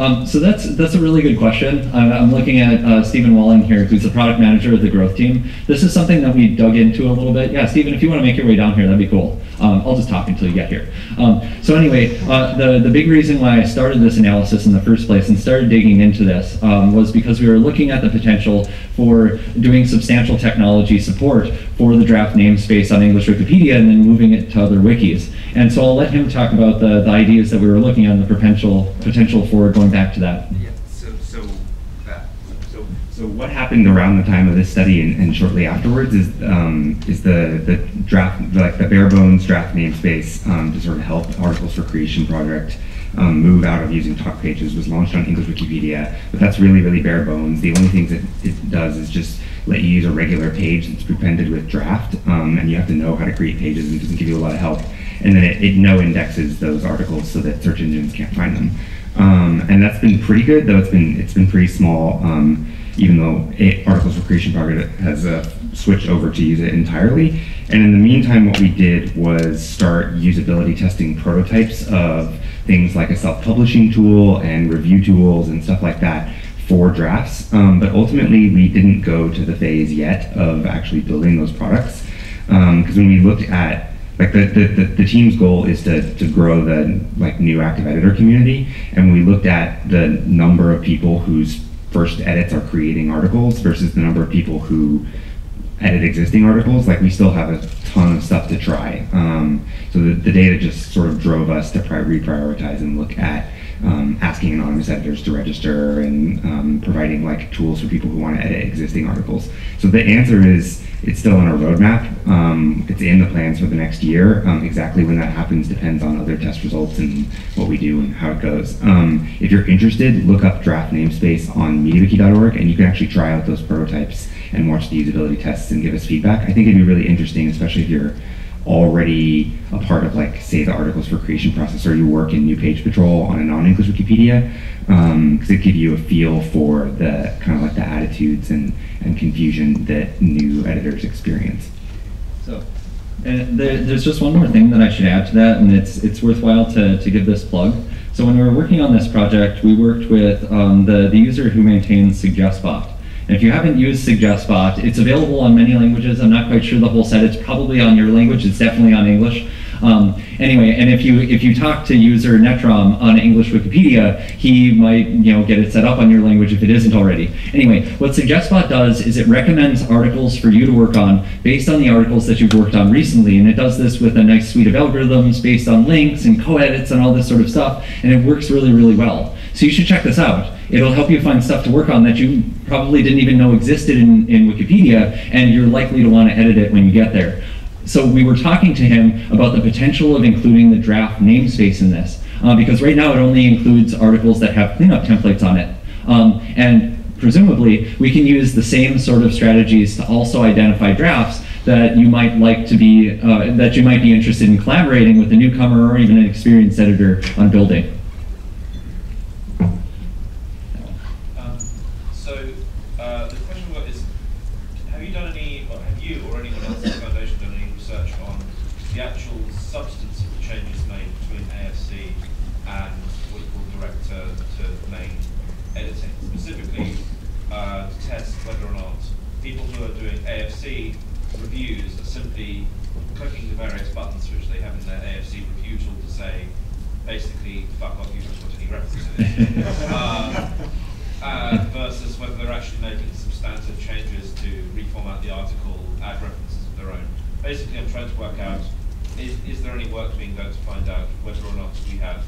Um, so that's that's a really good question. I'm, I'm looking at uh, Steven Walling here, who's the product manager of the growth team. This is something that we dug into a little bit. Yeah, Steven, if you want to make your way down here, that'd be cool. Um, I'll just talk until you get here. Um, so anyway, uh, the the big reason why I started this analysis in the first place and started digging into this um, was because we were looking at the potential for doing substantial technology support for the draft namespace on English Wikipedia and then moving it to other wikis. And so I'll let him talk about the, the ideas that we were looking at and the potential potential for going back to that. Yeah, so, so, uh, so, so what happened around the time of this study and, and shortly afterwards is, um, is the, the draft, like the bare bones draft namespace um, to sort of help Articles for Creation project um, move out of using talk pages was launched on English Wikipedia, but that's really, really bare bones. The only things that it does is just let you use a regular page that's prepended with draft, um, and you have to know how to create pages and it doesn't give you a lot of help. And then it, it no indexes those articles so that search engines can't find them. Um, and that's been pretty good, though it's been it's been pretty small. Um, even though it, Articles for Creation Project has uh, switched over to use it entirely. And in the meantime, what we did was start usability testing prototypes of things like a self-publishing tool and review tools and stuff like that for drafts. Um, but ultimately, we didn't go to the phase yet of actually building those products. Because um, when we looked at like the, the, the, team's goal is to, to grow the like new active editor community. And we looked at the number of people whose first edits are creating articles versus the number of people who edit existing articles like we still have a ton of stuff to try. Um, so the, the data just sort of drove us to pri- reprioritize and look at um, asking anonymous editors to register and um, providing like tools for people who want to edit existing articles so the answer is it's still on our roadmap. Um, it's in the plans for the next year. Um, exactly when that happens depends on other test results and what we do and how it goes. Um, if you're interested, look up draft namespace on MediaWiki.org and you can actually try out those prototypes and watch the usability tests and give us feedback. I think it'd be really interesting, especially if you're already a part of like say the articles for creation process or you work in new page patrol on a non-english wikipedia because um, it gives you a feel for the kind of like the attitudes and, and confusion that new editors experience. So and there, there's just one more thing that i should add to that and it's it's worthwhile to, to give this plug. So when we were working on this project we worked with um, the, the user who maintains suggestbot and if you haven't used SuggestBot, it's available on many languages. I'm not quite sure the whole set. It's probably on your language. It's definitely on English. Um, anyway, and if you if you talk to user Nettrom on English Wikipedia, he might you know get it set up on your language if it isn't already. Anyway, what SuggestBot does is it recommends articles for you to work on based on the articles that you've worked on recently, and it does this with a nice suite of algorithms based on links and co-edits and all this sort of stuff, and it works really really well. So you should check this out. It'll help you find stuff to work on that you probably didn't even know existed in, in Wikipedia, and you're likely to want to edit it when you get there. So we were talking to him about the potential of including the draft namespace in this, uh, because right now it only includes articles that have cleanup templates on it. Um, and presumably, we can use the same sort of strategies to also identify drafts that you might like to be, uh, that you might be interested in collaborating with a newcomer or even an experienced editor on building. Uh, uh, versus whether they're actually making substantive changes to reformat the article, add references of their own. Basically, I'm trying to work out, is, is there any work being done to find out whether or not we have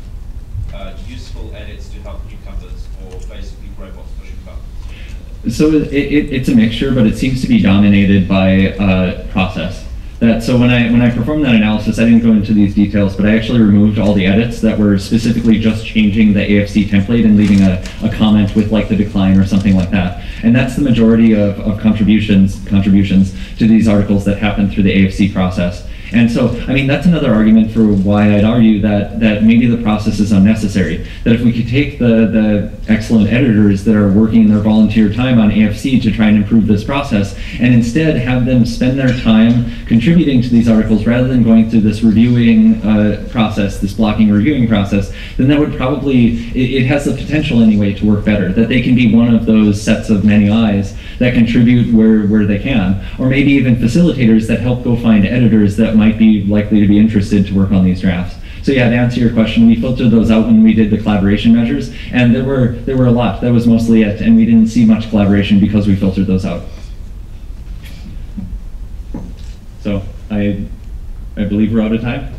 uh, useful edits to help newcomers, or basically robots pushing buttons? So it, it, it's a mixture, but it seems to be dominated by uh, process that so when I when I performed that analysis, I didn't go into these details, but I actually removed all the edits that were specifically just changing the AFC template and leaving a, a comment with like the decline or something like that. And that's the majority of, of contributions contributions to these articles that happen through the AFC process. And so, I mean, that's another argument for why I'd argue that, that maybe the process is unnecessary. That if we could take the, the excellent editors that are working their volunteer time on AFC to try and improve this process, and instead have them spend their time contributing to these articles rather than going through this reviewing uh, process, this blocking reviewing process, then that would probably, it, it has the potential anyway to work better. That they can be one of those sets of many eyes that contribute where, where they can. Or maybe even facilitators that help go find editors that might be likely to be interested to work on these drafts. So yeah, to answer your question, we filtered those out when we did the collaboration measures, and there were there were a lot. That was mostly it, and we didn't see much collaboration because we filtered those out. So I I believe we're out of time.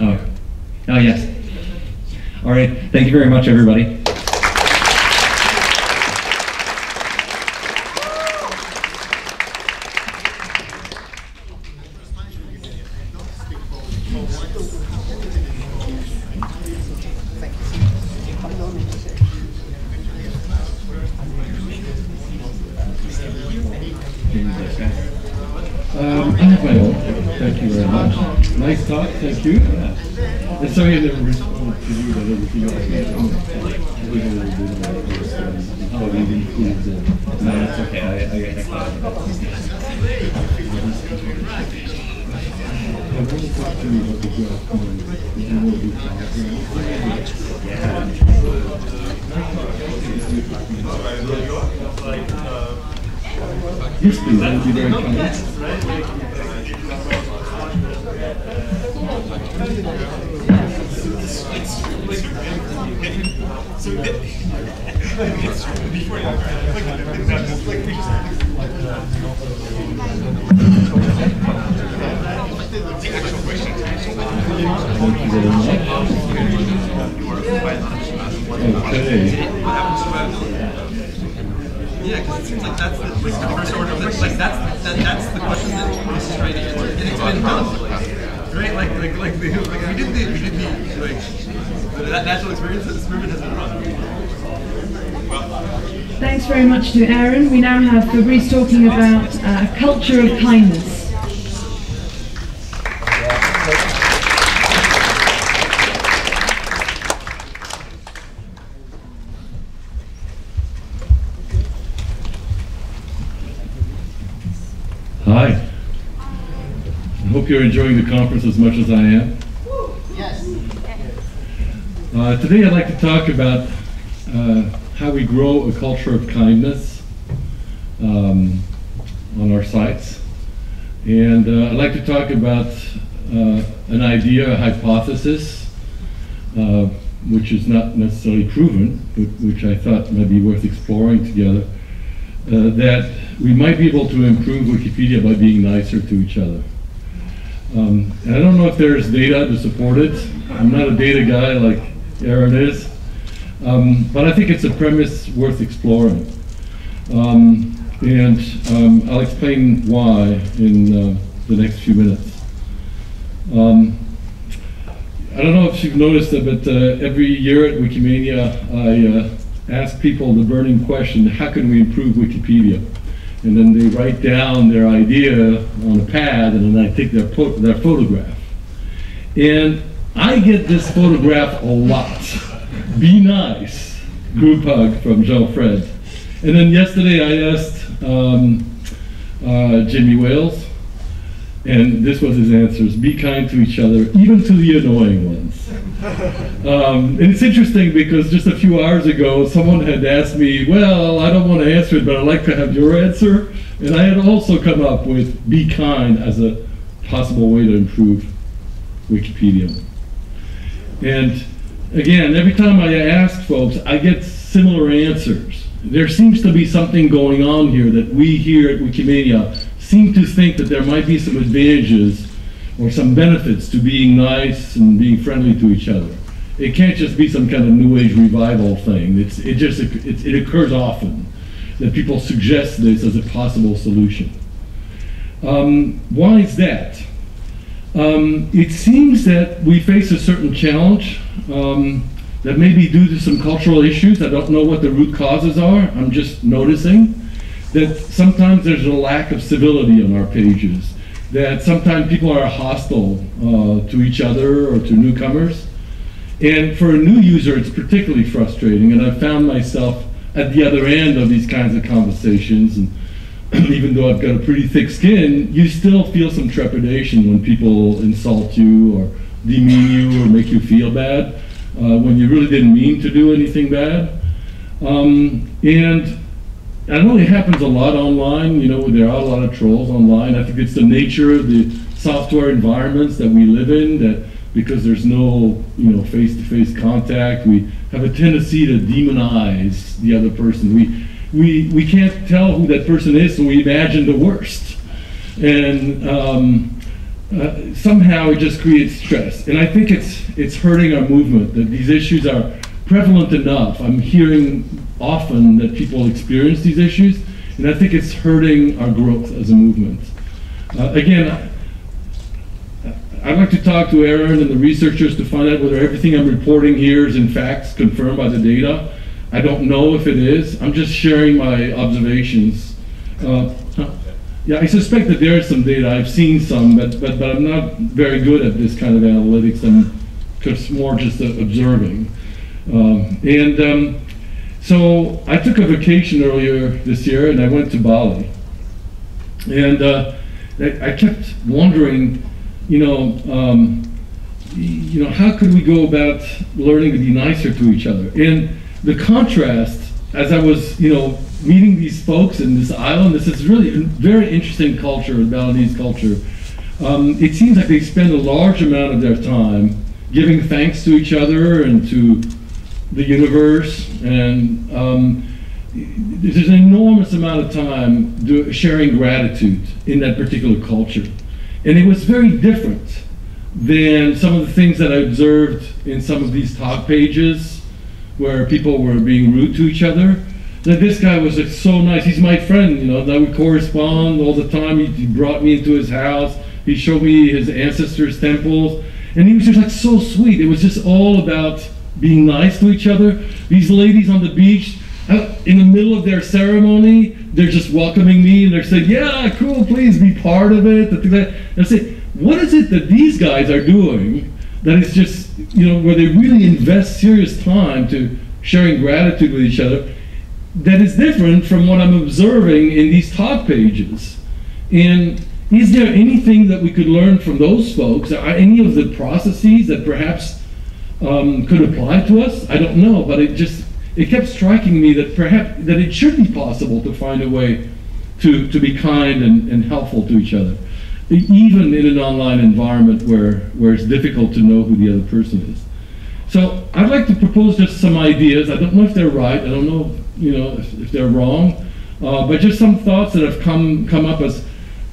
Oh, oh yes. All right. Thank you very much, everybody. To Aaron. We now have Fabrice talking about uh, a culture of kindness. Hi. I hope you're enjoying the conference as much as I am. Yes. Uh, today I'd like to talk about how we grow a culture of kindness um, on our sites. And uh, I'd like to talk about uh, an idea, a hypothesis, uh, which is not necessarily proven, but which I thought might be worth exploring together, uh, that we might be able to improve Wikipedia by being nicer to each other. Um, I don't know if there's data to support it. I'm not a data guy like Aaron is. Um, but I think it's a premise worth exploring. Um, and um, I'll explain why in uh, the next few minutes. Um, I don't know if you've noticed it, but uh, every year at Wikimania, I uh, ask people the burning question, how can we improve Wikipedia? And then they write down their idea on a pad, and then I take their, their photograph. And I get this photograph a lot. Be nice. Group hug from Jean Fred. And then yesterday I asked um, uh, Jimmy Wales, and this was his answers be kind to each other, even to the annoying ones. Um, and it's interesting because just a few hours ago, someone had asked me, Well, I don't want to answer it, but I'd like to have your answer. And I had also come up with be kind as a possible way to improve Wikipedia. And again, every time I ask folks, I get similar answers. There seems to be something going on here that we here at Wikimedia seem to think that there might be some advantages or some benefits to being nice and being friendly to each other. It can't just be some kind of new age revival thing. It's, it just it, it occurs often that people suggest this as a possible solution. Um, why is that? Um, it seems that we face a certain challenge um, that may be due to some cultural issues. I don't know what the root causes are. I'm just noticing that sometimes there's a lack of civility on our pages. that sometimes people are hostile uh, to each other or to newcomers. And for a new user, it's particularly frustrating. And I've found myself at the other end of these kinds of conversations. And even though I've got a pretty thick skin, you still feel some trepidation when people insult you or demean you or make you feel bad uh, when you really didn't mean to do anything bad. Um, and I know it happens a lot online. You know, there are a lot of trolls online. I think it's the nature of the software environments that we live in that because there's no, you know, face-to-face contact, we have a tendency to demonize the other person. We, we, we can't tell who that person is, so we imagine the worst. And um, uh, somehow it just creates stress. And I think it's, it's hurting our movement, that these issues are prevalent enough. I'm hearing often that people experience these issues, and I think it's hurting our growth as a movement. Uh, again, I'd like to talk to Aaron and the researchers to find out whether everything I'm reporting here is in fact confirmed by the data. I don't know if it is. I'm just sharing my observations. Uh, yeah, I suspect that there is some data. I've seen some, but, but, but I'm not very good at this kind of analytics. I'm just more just observing. Um, and um, so I took a vacation earlier this year and I went to Bali. And uh, I, I kept wondering, you know, um, you know, how could we go about learning to be nicer to each other? And the contrast, as I was, you know, meeting these folks in this island, this is really a very interesting culture, the Balinese culture. Um, it seems like they spend a large amount of their time giving thanks to each other and to the universe, and um, there's an enormous amount of time do, sharing gratitude in that particular culture. And it was very different than some of the things that I observed in some of these talk pages where people were being rude to each other. That this guy was like, so nice. He's my friend, you know, that we correspond all the time. He, he brought me into his house. He showed me his ancestors' temples. And he was just like so sweet. It was just all about being nice to each other. These ladies on the beach, uh, in the middle of their ceremony, they're just welcoming me and they're saying, yeah, cool, please be part of it. And I say, what is it that these guys are doing that is just, you know, where they really invest serious time to sharing gratitude with each other that is different from what I'm observing in these talk pages? And is there anything that we could learn from those folks? Are any of the processes that perhaps um, could apply to us? I don't know, but it just it kept striking me that perhaps that it should be possible to find a way to, to be kind and, and helpful to each other, even in an online environment where, where it's difficult to know who the other person is. So I'd like to propose just some ideas. I don't know if they're right. I don't know, you know, if, if they're wrong, uh, but just some thoughts that have come come up as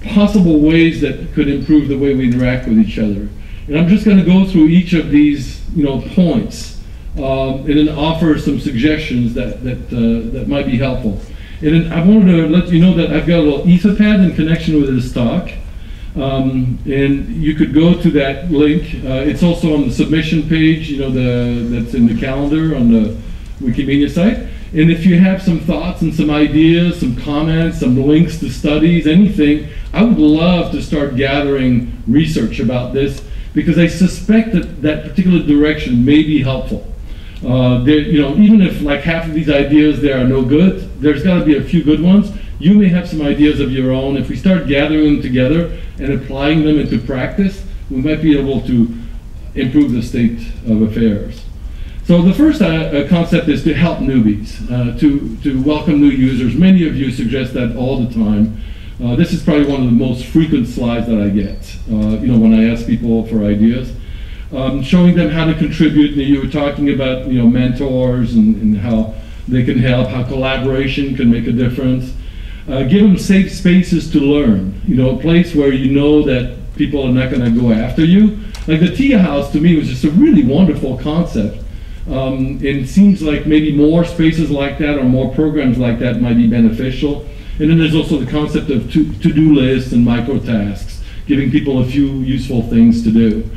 possible ways that could improve the way we interact with each other. And I'm just going to go through each of these, you know, points um, and then offer some suggestions that, that, uh, that might be helpful. And then I wanted to let you know that I've got a little Etherpad in connection with this talk. Um, and you could go to that link. Uh, it's also on the submission page, you know, the, that's in the calendar on the Wikimedia site. And if you have some thoughts and some ideas, some comments, some links to studies, anything, I would love to start gathering research about this because I suspect that that particular direction may be helpful. Uh, you know, even if like half of these ideas there are no good, there's got to be a few good ones. You may have some ideas of your own. If we start gathering them together and applying them into practice, we might be able to improve the state of affairs. So the first uh, uh concept is to help newbies, uh, to, to welcome new users. Many of you suggest that all the time. Uh, this is probably one of the most frequent slides that I get, uh, you know, when I ask people for ideas. Um, showing them how to contribute. You were talking about, you know, mentors and, and how they can help, how collaboration can make a difference. Uh, give them safe spaces to learn. You know, a place where you know that people are not going to go after you. Like the Teahouse to me was just a really wonderful concept. Um, it seems like maybe more spaces like that or more programs like that might be beneficial. And then there's also the concept of to, to-do lists and micro tasks, giving people a few useful things to do.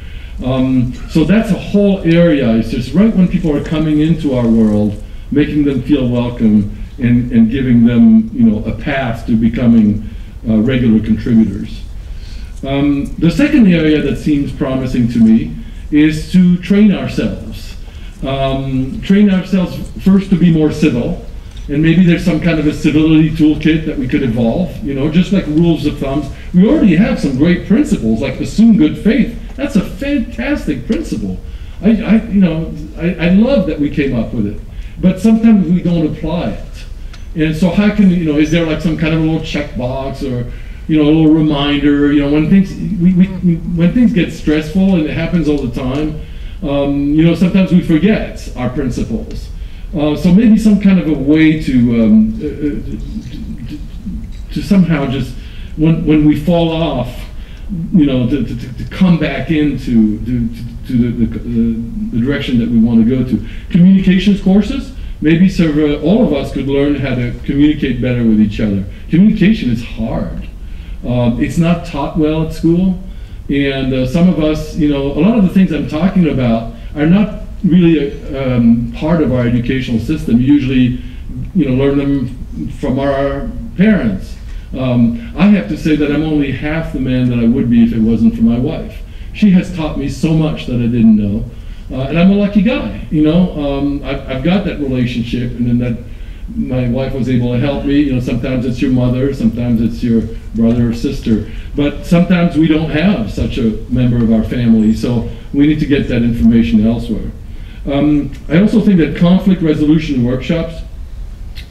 Um, so that's a whole area. It's just right when people are coming into our world, making them feel welcome and, and giving them, you know, a path to becoming uh, regular contributors. Um, the second area that seems promising to me is to train ourselves. Um, train ourselves first to be more civil, and maybe there's some kind of a civility toolkit that we could evolve, you know, just like rules of thumbs. We already have some great principles, like assume good faith. That's a fantastic principle. I, I you know, I, I love that we came up with it, but sometimes we don't apply it. And so how can, you know, is there like some kind of a little checkbox or, you know, a little reminder, you know, when things, we, we, we, when things get stressful and it happens all the time, um, you know, sometimes we forget our principles. Uh, so maybe some kind of a way to, um, uh, uh, to, somehow just, when, when we fall off, you know, to, to, to come back into to, to, the, the, the, direction that we want to go to. Communications courses, maybe so uh, all of us could learn how to communicate better with each other. Communication is hard. Um, it's not taught well at school, and uh, some of us, you know, a lot of the things I'm talking about are not really a, um, part of our educational system. usually, you know, learn them from our parents. Um, I have to say that I'm only half the man that I would be if it wasn't for my wife. She has taught me so much that I didn't know. Uh, and I'm a lucky guy, you know. Um, I've, I've, got that relationship, and then that my wife was able to help me. You know, sometimes it's your mother, sometimes it's your brother or sister, but sometimes we don't have such a member of our family, so we need to get that information elsewhere. Um, I also think that conflict resolution workshops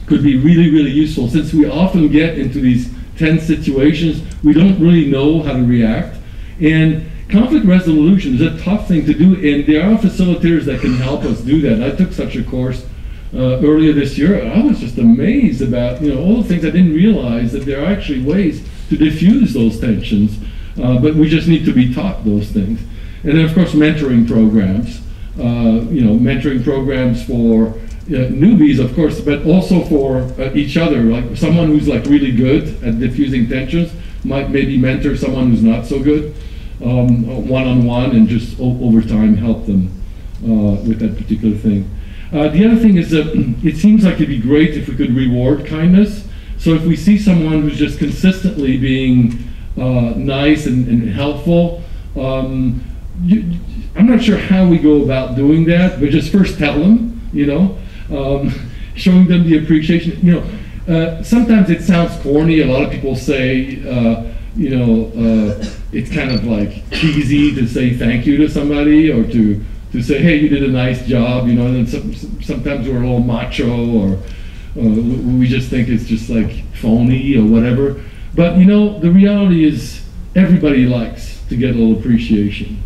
could be really, really useful since we often get into these tense situations. We don't really know how to react. And conflict resolution is a tough thing to do, and there are facilitators that can help us do that. I took such a course uh, earlier this year. I was just amazed about you know all the things I didn't realize that there are actually ways to diffuse those tensions, uh, but we just need to be taught those things. And then of course mentoring programs, uh, you know mentoring programs for uh, newbies, of course, but also for uh, each other. Like someone who's like really good at diffusing tensions might maybe mentor someone who's not so good, um, one on one, and just over time help them uh, with that particular thing. Uh, the other thing is that it seems like it'd be great if we could reward kindness. So if we see someone who's just consistently being uh, nice and, and helpful, um, you, I'm not sure how we go about doing that, but just first tell them, you know um, showing them the appreciation. You know, uh, sometimes it sounds corny. A lot of people say, uh, you know, uh, it's kind of like cheesy to say thank you to somebody or to to say, hey, you did a nice job. You know, and then some, sometimes we're a little macho or uh, we just think it's just like phony or whatever. But you know, the reality is everybody likes to get a little appreciation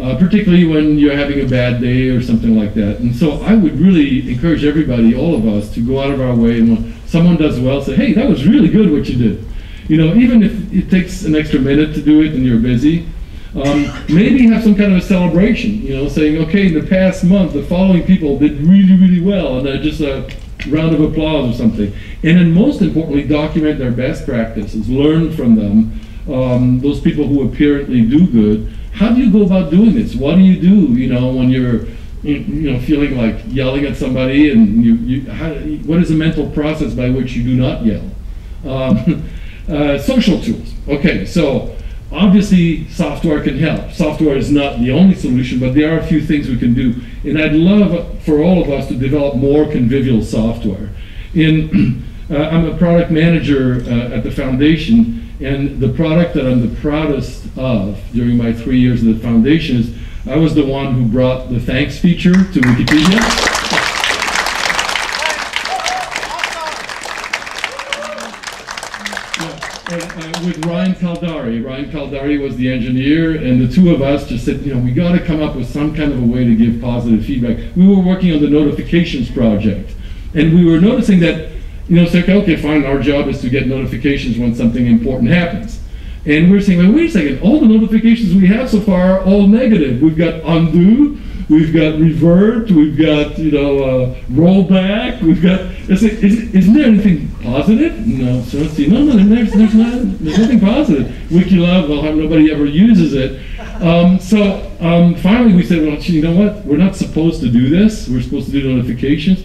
uh, particularly when you're having a bad day or something like that. And so I would really encourage everybody, all of us, to go out of our way and when someone does well, say, hey, that was really good what you did. You know, even if it takes an extra minute to do it and you're busy, um, maybe have some kind of a celebration, you know, saying, okay, in the past month, the following people did really, really well, and uh, just a round of applause or something. And then most importantly, document their best practices, learn from them, um, those people who apparently do good, how do you go about doing this? What do you do, you know, when you're, you know, feeling like yelling at somebody and you, you how, what is the mental process by which you do not yell? Um, uh, social tools. Okay, so obviously software can help. Software is not the only solution, but there are a few things we can do. And I'd love for all of us to develop more convivial software. In, uh, I'm a product manager uh, at the foundation, and the product that I'm the proudest of during my three years at the foundation is I was the one who brought the thanks feature to Wikipedia. Ryan Kaldari. Ryan Kaldari was the engineer, and the two of us just said, you know, we got to come up with some kind of a way to give positive feedback. We were working on the notifications project, and we were noticing that you know, say, okay, fine, our job is to get notifications when something important happens. And we're saying, well, wait a second, all the notifications we have so far are all negative. We've got undo, we've got revert, we've got, you know, uh, rollback, we've got, it's like, is, isn't there anything positive? No, so no, no, there's, there's, not, there's nothing positive. Wikilove, well, nobody ever uses it. Um, so um, finally we said, well, you know what, we're not supposed to do this. We're supposed to do notifications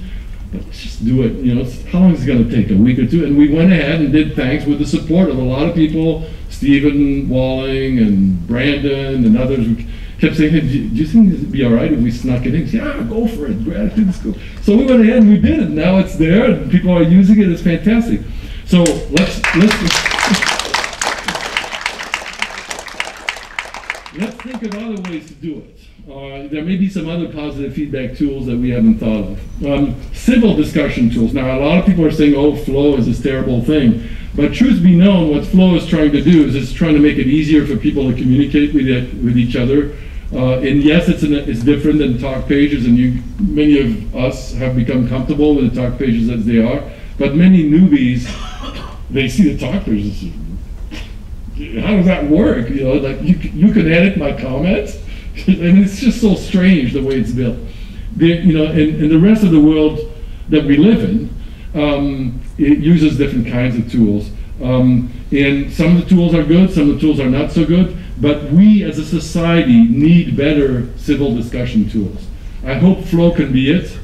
but let's just do it. You know, how long is it going to take? A week or two? And we went ahead and did thanks with the support of a lot of people, Steven Walling and Brandon and others. Kept saying, hey, do you do you think it'd be all right if we snuck it in? Said, yeah, go for it. Gratitude is cool. So we went ahead and we did it. Now it's there and people are using it. It's fantastic. So let's let's. Let's think of other ways to do it. Uh, there may be some other positive feedback tools that we haven't thought of. Um, civil discussion tools. Now, a lot of people are saying, oh, Flow is this terrible thing. But truth be known, what Flow is trying to do is it's trying to make it easier for people to communicate with, it, with each other. Uh, and yes, it's, an, it's different than talk pages, and you, many of us have become comfortable with the talk pages as they are. But many newbies, they see the talk pages how does that work? You know, like you, you can edit my comments, and it's just so strange the way it's built. The, you know, and, and the rest of the world that we live in, um, it uses different kinds of tools. Um, and some of the tools are good, some of the tools are not so good. But we as a society need better civil discussion tools. I hope Flow can be it.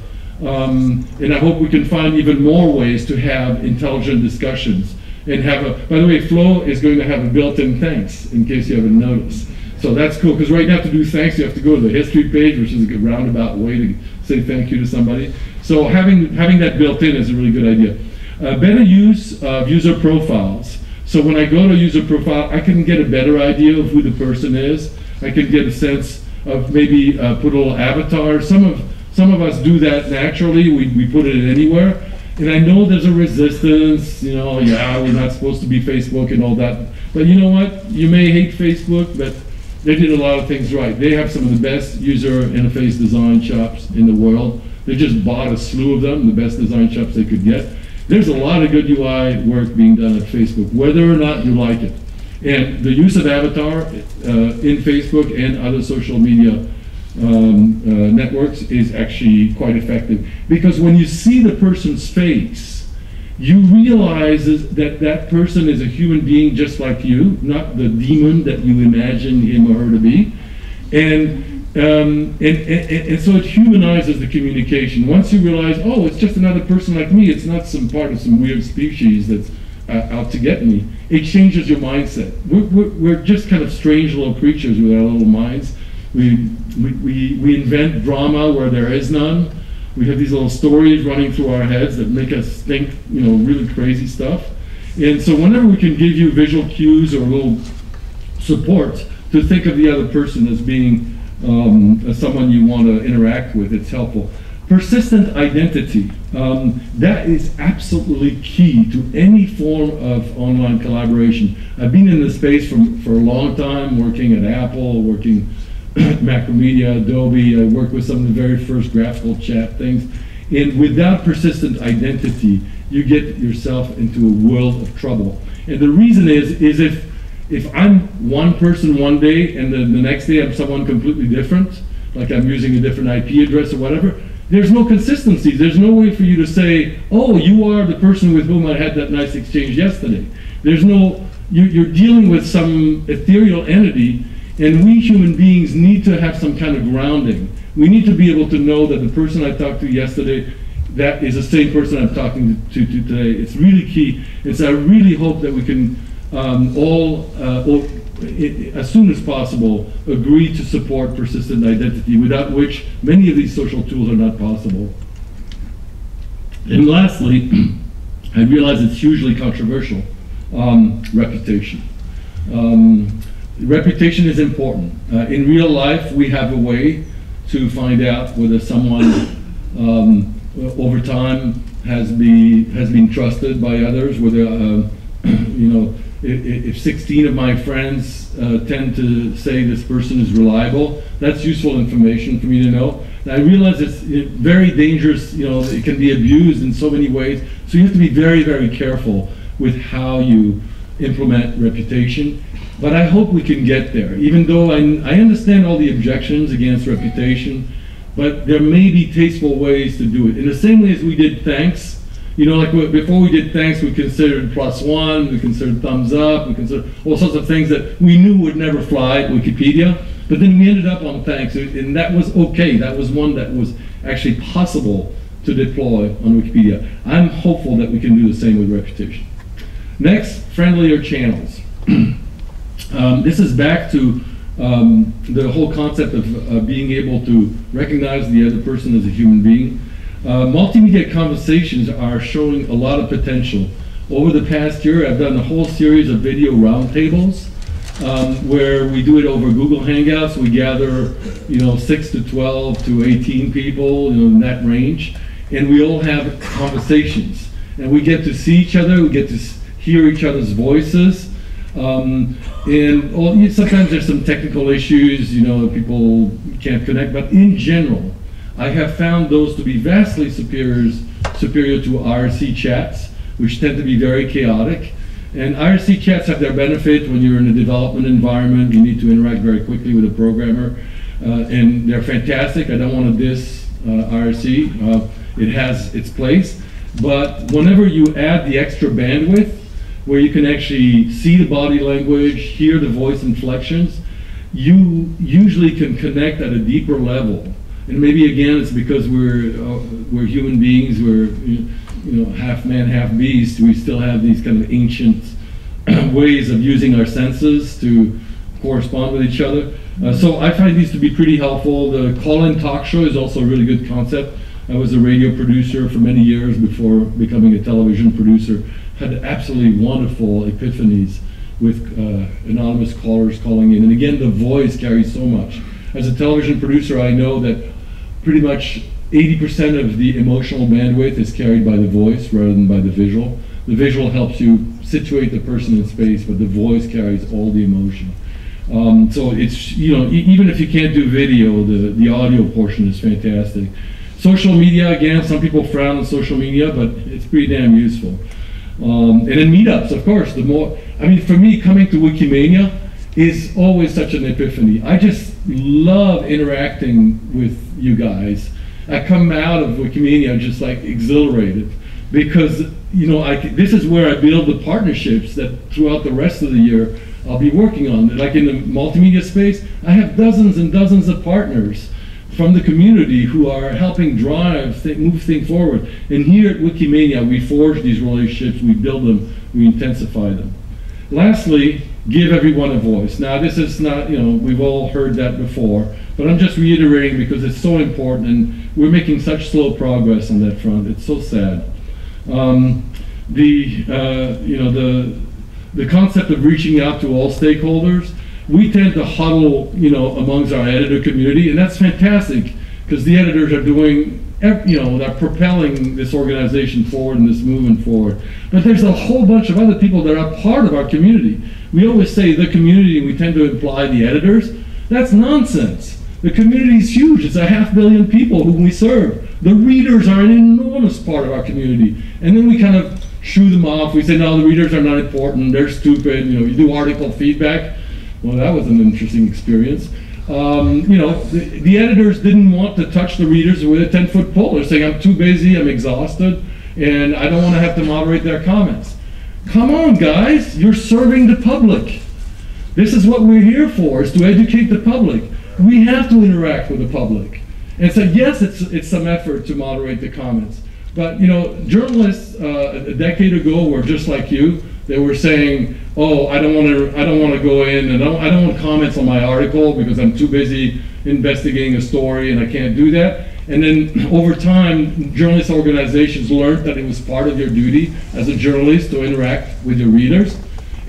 Um, and I hope we can find even more ways to have intelligent discussions and have a, by the way, Flow is going to have a built-in thanks, in case you haven't noticed. So that's cool, because right now to do thanks, you have to go to the history page, which is a roundabout way to say thank you to somebody. So having, having that built in is a really good idea. Uh, better use of user profiles. So when I go to user profile, I can get a better idea of who the person is. I can get a sense of maybe uh, put a little avatar. Some of, some of us do that naturally, we, we put it anywhere. And I know there's a resistance, you know, yeah, we're not supposed to be Facebook and all that. But you know what? You may hate Facebook, but they did a lot of things right. They have some of the best user interface design shops in the world. They just bought a slew of them, the best design shops they could get. There's a lot of good UI work being done at Facebook, whether or not you like it. And the use of avatar uh, in Facebook and other social media um, uh, networks is actually quite effective. Because when you see the person's face, you realize that that person is a human being just like you, not the demon that you imagine him or her to be. And, um, and, and, and so it humanizes the communication. Once you realize, oh, it's just another person like me, it's not some part of some weird species that's uh, out to get me, it changes your mindset. We're, we're, we're just kind of strange little creatures with our little minds. We, we, we, we invent drama where there is none. We have these little stories running through our heads that make us think, you know, really crazy stuff. And so whenever we can give you visual cues or a little support to think of the other person as being um, someone you want to interact with, it's helpful. Persistent identity. Um, that is absolutely key to any form of online collaboration. I've been in this space for, for a long time, working at Apple, working Macromedia, Adobe. I worked with some of the very first graphical chat things. And without persistent identity, you get yourself into a world of trouble. And the reason is, is if if I'm one person one day and the, the next day I'm someone completely different, like I'm using a different IP address or whatever, there's no consistency. There's no way for you to say, oh, you are the person with whom I had that nice exchange yesterday. There's no, you, you're dealing with some ethereal entity, and we human beings need to have some kind of grounding. We need to be able to know that the person I talked to yesterday, that is the same person I'm talking to, to today. It's really key. And so I really hope that we can um, all, uh, all i- as soon as possible, agree to support persistent identity, without which many of these social tools are not possible. And lastly, I realize it's hugely controversial, um, reputation. Um, reputation is important. Uh, in real life, we have a way to find out whether someone um, over time has been has been trusted by others. Whether uh, you know, if, if 16 of my friends uh, tend to say this person is reliable, that's useful information for me to know. And I realize it's very dangerous. You know, it can be abused in so many ways. So you have to be very, very careful with how you implement reputation. But I hope we can get there, even though I, I understand all the objections against reputation, but there may be tasteful ways to do it. In the same way as we did thanks, you know, like before we did thanks, we considered plus one, we considered thumbs up, we considered all sorts of things that we knew would never fly at Wikipedia. But then we ended up on thanks, and that was okay. That was one that was actually possible to deploy on Wikipedia. I'm hopeful that we can do the same with reputation. Next, friendlier channels. um, this is back to um, the whole concept of uh, being able to recognize the other person as a human being. Uh, multimedia conversations are showing a lot of potential. Over the past year, I've done a whole series of video roundtables um, where we do it over Google Hangouts. We gather, you know, six to 12 to 18 people, you know, in that range, and we all have conversations. And we get to see each other, we get to hear each other's voices. Um, and all, sometimes there's some technical issues, you know, people can't connect, but in general, I have found those to be vastly superior, superior to IRC chats, which tend to be very chaotic. And IRC chats have their benefit when you're in a development environment, you need to interact very quickly with a programmer, uh, and they're fantastic. I don't want to diss uh, IRC, uh, it has its place. But whenever you add the extra bandwidth, where you can actually see the body language, hear the voice inflections, you usually can connect at a deeper level. And maybe again, it's because we're uh, we're human beings. We're you know half man, half beast. We still have these kind of ancient ways of using our senses to correspond with each other. Uh, so I find these to be pretty helpful. The call-in talk show is also a really good concept. I was a radio producer for many years before becoming a television producer. Had absolutely wonderful epiphanies with uh, anonymous callers calling in. And again, the voice carries so much. As a television producer, I know that pretty much 80% of the emotional bandwidth is carried by the voice rather than by the visual. The visual helps you situate the person in space, but the voice carries all the emotion. Um, so it's, you know, e even if you can't do video, the, the audio portion is fantastic. Social media, again, some people frown on social media, but it's pretty damn useful. Um, and then meetups, of course, the more, I mean, for me, coming to Wikimania is always such an epiphany. I just love interacting with you guys. I come out of Wikimania just like exhilarated because you know I, this is where I build the partnerships that throughout the rest of the year I'll be working on. Like in the multimedia space, I have dozens and dozens of partners from the community who are helping drive, th move things forward. And here at Wikimania, we forge these relationships, we build them, we intensify them. Lastly, give everyone a voice. Now, this is not, you know, we've all heard that before, but I'm just reiterating because it's so important and we're making such slow progress on that front. It's so sad. Um, the, uh, you know, the, the concept of reaching out to all stakeholders, we tend to huddle, you know, amongst our editor community, and that's fantastic because the editors are doing you know, they're propelling this organization forward and this movement forward. But there's a whole bunch of other people that are part of our community. We always say the community, we tend to imply the editors. That's nonsense. The community is huge. It's a half billion people whom we serve. The readers are an enormous part of our community. And then we kind of shoo them off. We say, no, the readers are not important. They're stupid. You know, you do article feedback. Well, that was an interesting experience. Um, you know, the, the, editors didn't want to touch the readers with a 10 foot pole. They're saying, I'm too busy, I'm exhausted, and I don't want to have to moderate their comments. Come on, guys, you're serving the public. This is what we're here for, is to educate the public. We have to interact with the public. And so, yes, it's, it's some effort to moderate the comments. But, you know, journalists uh, a decade ago were just like you. They were saying, oh, I don't want to, I don't want to go in and I don't, I don't want comments on my article because I'm too busy investigating a story and I can't do that. And then over time, journalist organizations learned that it was part of their duty as a journalist to interact with your readers.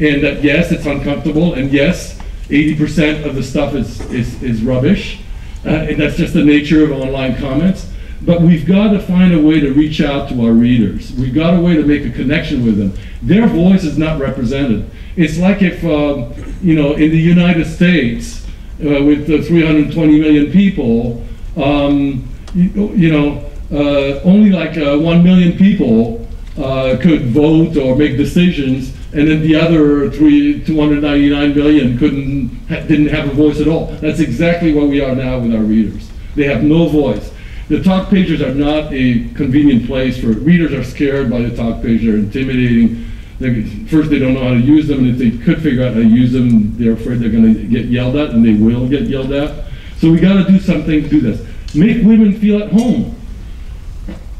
And that yes, it's uncomfortable, and yes, 80% of the stuff is, is, is rubbish. Uh, and that's just the nature of online comments. But we've got to find a way to reach out to our readers. We've got a way to make a connection with them. Their voice is not represented. It's like if, um, you know, in the United States, uh, with 320 million people, um, you, you, know, uh, only like uh, 1 million people uh, could vote or make decisions, and then the other three, 299 million couldn't, ha didn't have a voice at all. That's exactly what we are now with our readers. They have no voice. The talk pages are not a convenient place for readers are scared by the talk page. They're intimidating. They, first, they don't know how to use them, and if they could figure out how to use them, they're afraid they're going to get yelled at, and they will get yelled at. So we got to do something to do this. Make women feel at home.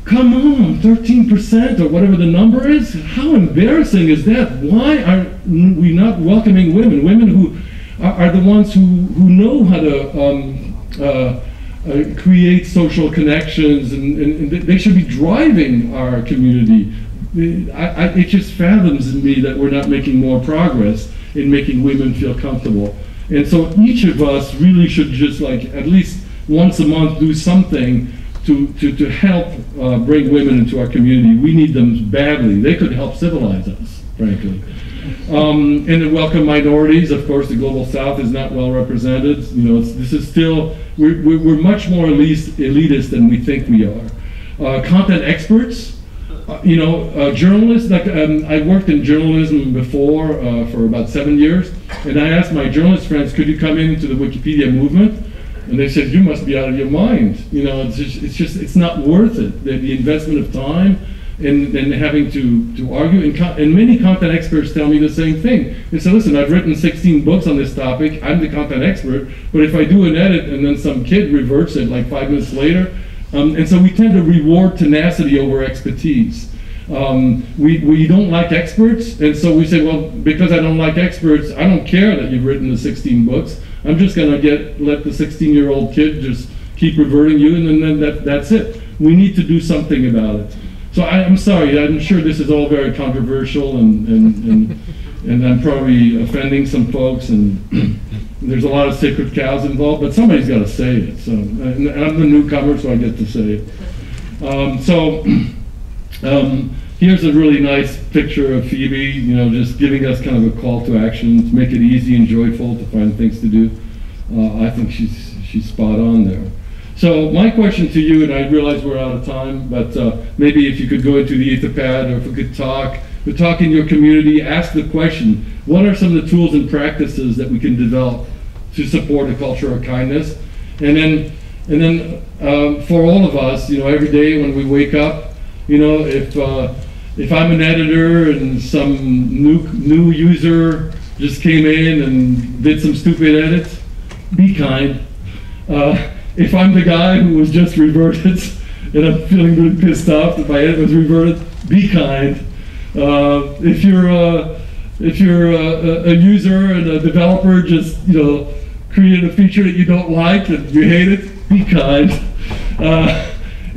Come on, 13% or whatever the number is? How embarrassing is that? Why are we not welcoming women? Women who are, are the ones who, who know how to um, uh, uh, create social connections and, and, and they should be driving our community. I, I, it just fathoms me that we're not making more progress in making women feel comfortable. And so each of us really should just like at least once a month do something to, to, to help uh, bring women into our community. We need them badly. They could help civilize us, frankly. Um, and to welcome minorities. Of course, the global south is not well represented. You know, this is still, we're, we're much more elitist, elitist than we think we are. Uh, content experts, uh, you know, uh, journalists, like um, I worked in journalism before uh, for about seven years, and I asked my journalist friends, could you come into the Wikipedia movement? And they said, you must be out of your mind. You know, it's just, it's, just, it's not worth it. The, the investment of time and, and having to, to argue. And, and many content experts tell me the same thing. They say, listen, I've written 16 books on this topic. I'm the content expert. But if I do an edit and then some kid reverts it like five minutes later, um, and so we tend to reward tenacity over expertise. Um, we, we don't like experts, and so we say, well, because I don't like experts, I don't care that you've written the 16 books. I'm just going to get let the 16 year old kid just keep reverting you, and then that, that's it. We need to do something about it. So I, am sorry, I'm sure this is all very controversial, and, and, and, and I'm probably offending some folks, and there's a lot of sacred cows involved, but somebody's got to say it. So I'm the newcomer, so I get to say it. Um, so um, here's a really nice picture of Phoebe, you know, just giving us kind of a call to action to make it easy and joyful to find things to do. Uh, I think she's she's spot on there. So my question to you, and I realize we're out of time, but uh, maybe if you could go into the Etherpad, or if we could talk, we talk in your community, ask the question, what are some of the tools and practices that we can develop to support a culture of kindness? And then, and then um, for all of us, you know, every day when we wake up, you know, if uh, if I'm an editor and some new new user just came in and did some stupid edits, be kind. Uh, if I'm the guy who was just reverted and I'm feeling really pissed off that my edit was reverted, be kind. Uh, if you're uh, if you're a, a, user and a developer just you know created a feature that you don't like and you hate it, be kind. Uh,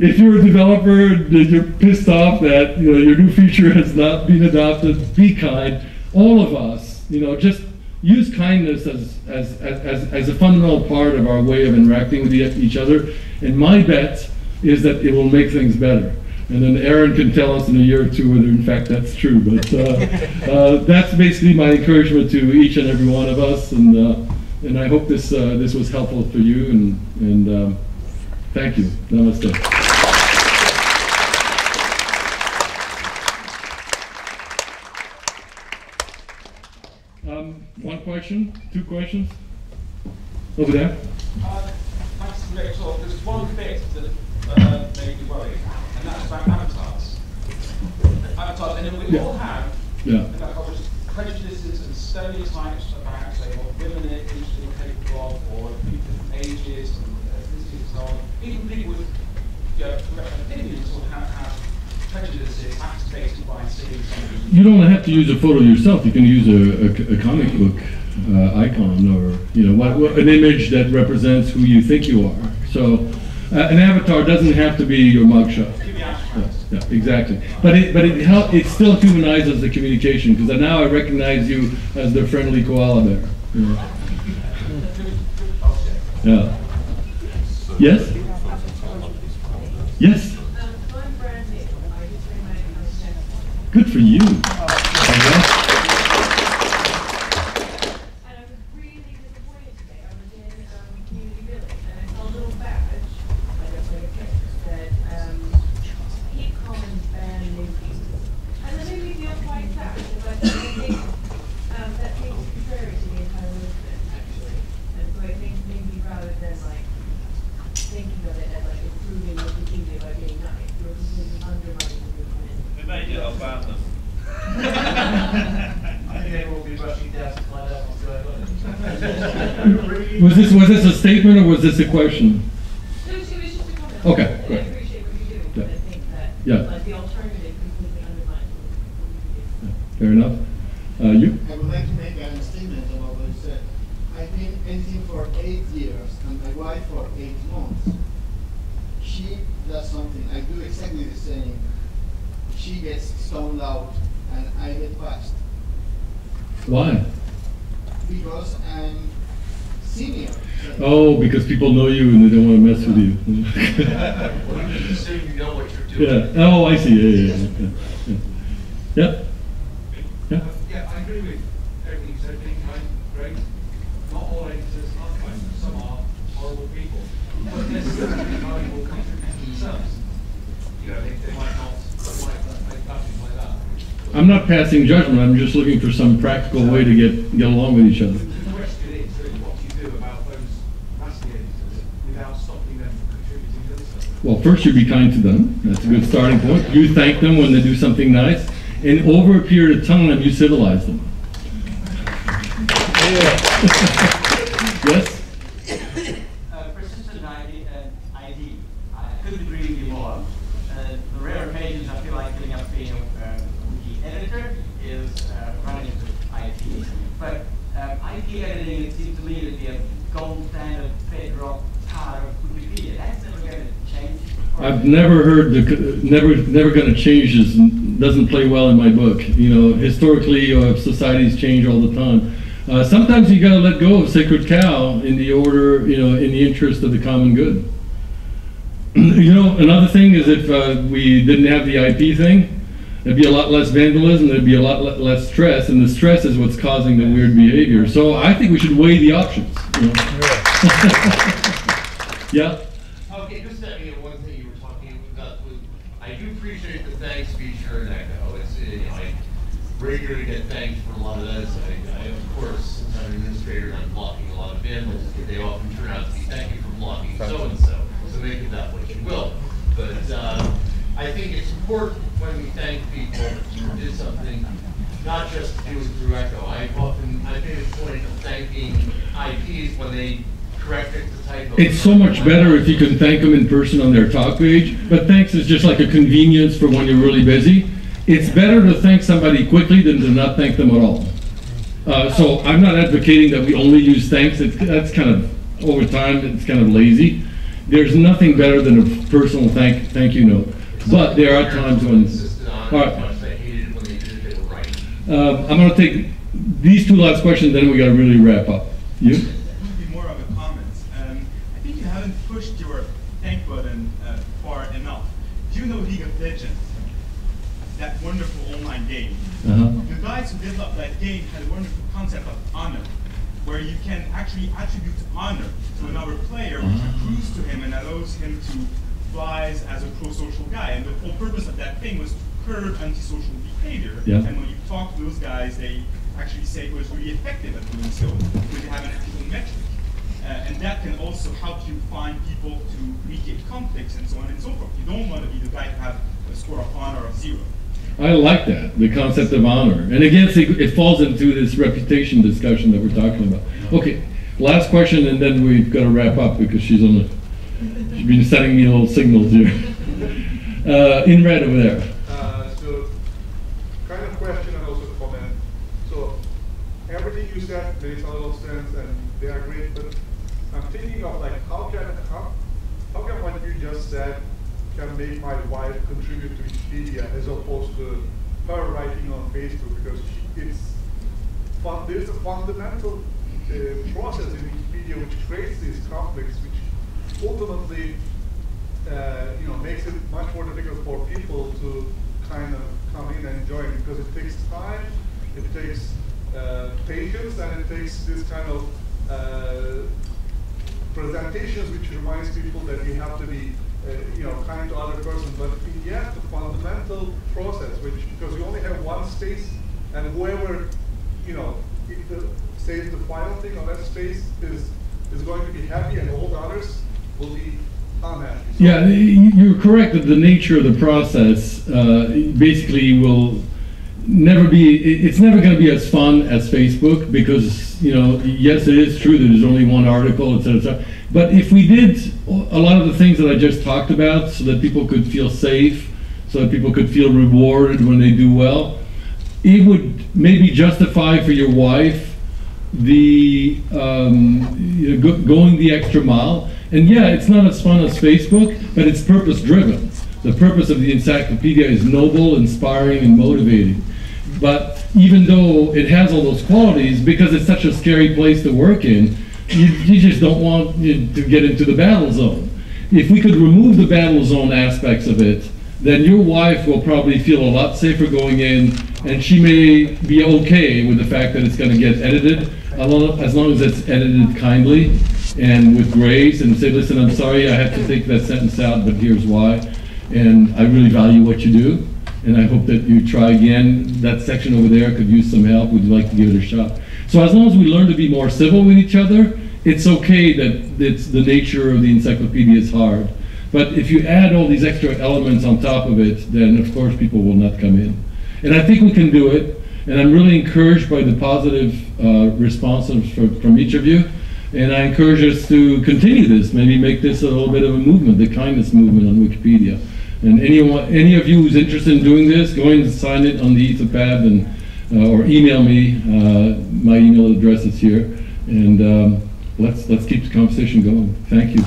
if you're a developer and you're pissed off that you know your new feature has not been adopted, be kind. All of us, you know, just use kindness as, as, as, as a fundamental part of our way of interacting with each other. And my bet is that it will make things better. And then Aaron can tell us in a year or two whether in fact that's true. But uh, uh, that's basically my encouragement to each and every one of us. And, uh, and I hope this, uh, this was helpful for you. And, and um, thank you. Namaste. One question? Two questions? Over there? Uh, thanks for the great talk. There's one bit that uh, made me worry, and that's about avatars. Avatars, and we yeah. all have yeah. prejudices and stereotypes about, say, what women are interested or capable of, or different ages and ethnicities and so on. Even people with you know, opinions will have, have prejudices activated by seeing something. You don't have to use a photo yourself. You can use a, a, a comic book uh, icon or you know what, what, an image that represents who you think you are. So uh, an avatar doesn't have to be your mugshot. Yeah, yeah, exactly. But it but it help it still humanizes the communication because now I recognize you as the friendly koala bear. Yeah. yeah. Yes. Yes. Good for you. Oh, this a question? No, she was just a comment. Okay, I great. appreciate what you're doing, but I think that Yeah. But the alternative completely undermines Fair enough. Uh, you? I would like to make a statement about what you said. I've been painting for eight years and my wife for eight months. She does something, I do exactly the same. She gets stoned out and I get passed Why? because I'm senior. Oh, because people know you and they don't want to mess with you. Well, you just assume you know what you're doing. Yeah. Oh, I see. Yeah, yeah, yeah. yeah. Yeah. Yeah. Yeah, I agree with everything you said, being kind, great. Not all editors are kind, some are horrible people. But they're still being kind will contribute themselves. You know, they, they might not, they might make like that. I'm not passing judgment. I'm just looking for some practical way to get get along with each other. The question is really what do you do about those nasty editors without stopping them from contributing to this stuff? Well, first you be kind to them. That's a good starting point. You thank them when they do something nice, and over a period of time, you civilize them. yes. Uh, persistent ID, uh, ID. I couldn't agree with you more. Uh, the rare occasions I feel like giving up being a uh, wiki editor is uh, running into IP. But um, IP editing, it seems to me to be a gold standard bedrock part of Wikipedia. That's never going to change. I've never heard the never never going to change is doesn't play well in my book. You know, historically, uh, societies change all the time. Uh, sometimes you got to let go of sacred cow in the order, you know, in the interest of the common good. you know, another thing is if uh, we didn't have the IP thing, there'd be a lot less vandalism, there'd be a lot le- less stress, and the stress is what's causing the weird behavior. So I think we should weigh the options. You know? yeah. Okay, just I mean, one thing you were talking about was, I do appreciate the thanks feature in Echo. It's, uh, you know, I regularly get thanked for a lot of those. I, I, of course, since I'm an administrator I'm blocking a lot of vandals, they often turn out to be, thank you for blocking so-and-so. So make of that what you will. But, uh, I think it's important when we thank people who did something, not just to do it through Echo. I've often, I've made a point of thanking IPs when they corrected the typo. It's so much better if you can thank them in person on their talk page, but thanks is just like a convenience for when you're really busy. It's better to thank somebody quickly than to not thank them at all. Uh, so I'm not advocating that we only use thanks. It's, that's kind of, over time, it's kind of lazy. There's nothing better than a personal thank, thank you note. But there are times when, all right. Um, I'm gonna take these two last questions, then we gotta really wrap up. You? be more of a comment. Um, I think you haven't pushed your thank button uh, far enough. Do you know League of Legends? That wonderful online Uh-huh. The guys who developed that game had a wonderful concept of honor, where you can actually attribute honor to another player, which Ah. accrues to him and allows him to rise as a pro-social guy. And the whole purpose of that thing was to curb antisocial behavior. Yeah. And when you talk to those guys, they actually say it was really effective at doing so, because they have an actual metric. Uh, and that can also help you find people to mediate conflicts and so on and so forth. You don't want to be the guy to have a score of honor of zero. I like that, the concept of honor. And again, it, it falls into this reputation discussion that we're talking about. Okay, last question, and then we've got to wrap up because she's on the, she's been sending me little signals here. Uh, in red over there. Uh, so, kind of question and also comment. So, everything you said makes a lot of sense and they are great, but I'm thinking of like how can how, how can what you just said can make my wife contribute to Wikipedia as opposed to her writing on Facebook because it's fun, there's a fundamental uh, process in Wikipedia which creates these conflicts which ultimately uh, you know, makes it much more difficult for people to kind of come in and join because it takes time, it takes uh, patience, and it takes this kind of uh, presentations which reminds people that you have to be, you know, kind to other person. But in the end, the fundamental process, which because you only have one space, and whoever, you know, the, says the final thing on that space is is going to be happy, and all the others will be unhappy. Yeah, you're correct that the nature of the process uh, basically will never be, it's never going to be as fun as Facebook because, you know, yes, it is true that there's only one article, etc. cetera, et. But if we did a lot of the things that I just talked about so that people could feel safe, so that people could feel rewarded when they do well. It would maybe justify for your wife the um, you know, go, going the extra mile. And yeah, it's not as fun as Facebook, but it's purpose driven. The purpose of the encyclopedia is noble, inspiring, and motivating. But even though it has all those qualities, because it's such a scary place to work in, you, you just don't want to get into the battle zone. If we could remove the battle zone aspects of it, then your wife will probably feel a lot safer going in, and she may be okay with the fact that it's going to get edited, as long as it's edited kindly and with grace, and say, listen, I'm sorry I have to take that sentence out, but here's why, and I really value what you do, and I hope that you try again. That section over there could use some help. Would you like to give it a shot? So as long as we learn to be more civil with each other, it's okay that it's the nature of the encyclopedia is hard. But if you add all these extra elements on top of it, then of course people will not come in. And I think we can do it. And I'm really encouraged by the positive uh, responses from, from each of you. And I encourage us to continue this, maybe make this a little bit of a movement, the kindness movement on Wikipedia. And anyone, any of you who's interested in doing this, go and sign it on the Etherpad and, uh, or email me. Uh, my email address is here. And um, let's, let's keep the conversation going. Thank you.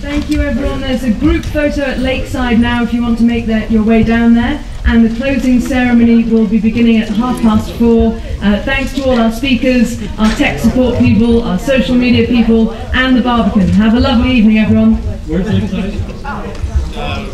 Thank you everyone. There's a group photo at Lakeside now if you want to make that, your way down there. And the closing ceremony will be beginning at half past four. Uh, thanks to all our speakers, our tech support people, our social media people, and the Barbican. Have a lovely evening, everyone. Where's Lakeside?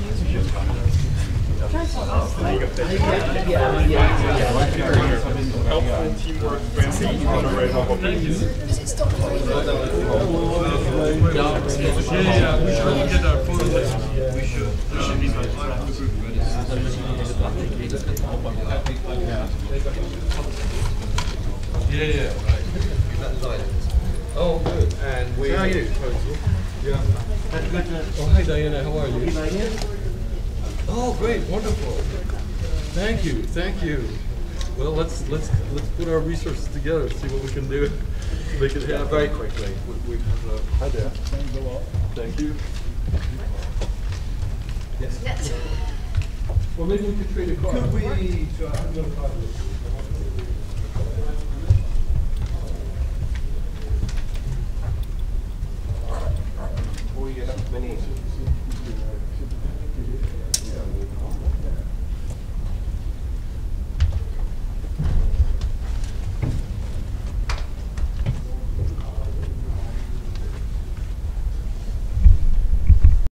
Helpful teamwork, friendly, honorary, how Yeah, yeah, we should get our photos. We should. We should be Yeah, yeah, right. Oh, good. And we. How are you? Yeah. Oh, hi Diana, how are you? Oh, great, wonderful. Thank you, thank you. Well, let's let's let's put our resources together, see what we can do to make it happen very quickly. We, we have a, hi there. Thank you. Yes. Well, maybe we could trade a card. Could we, uh, have another card? Before you get up many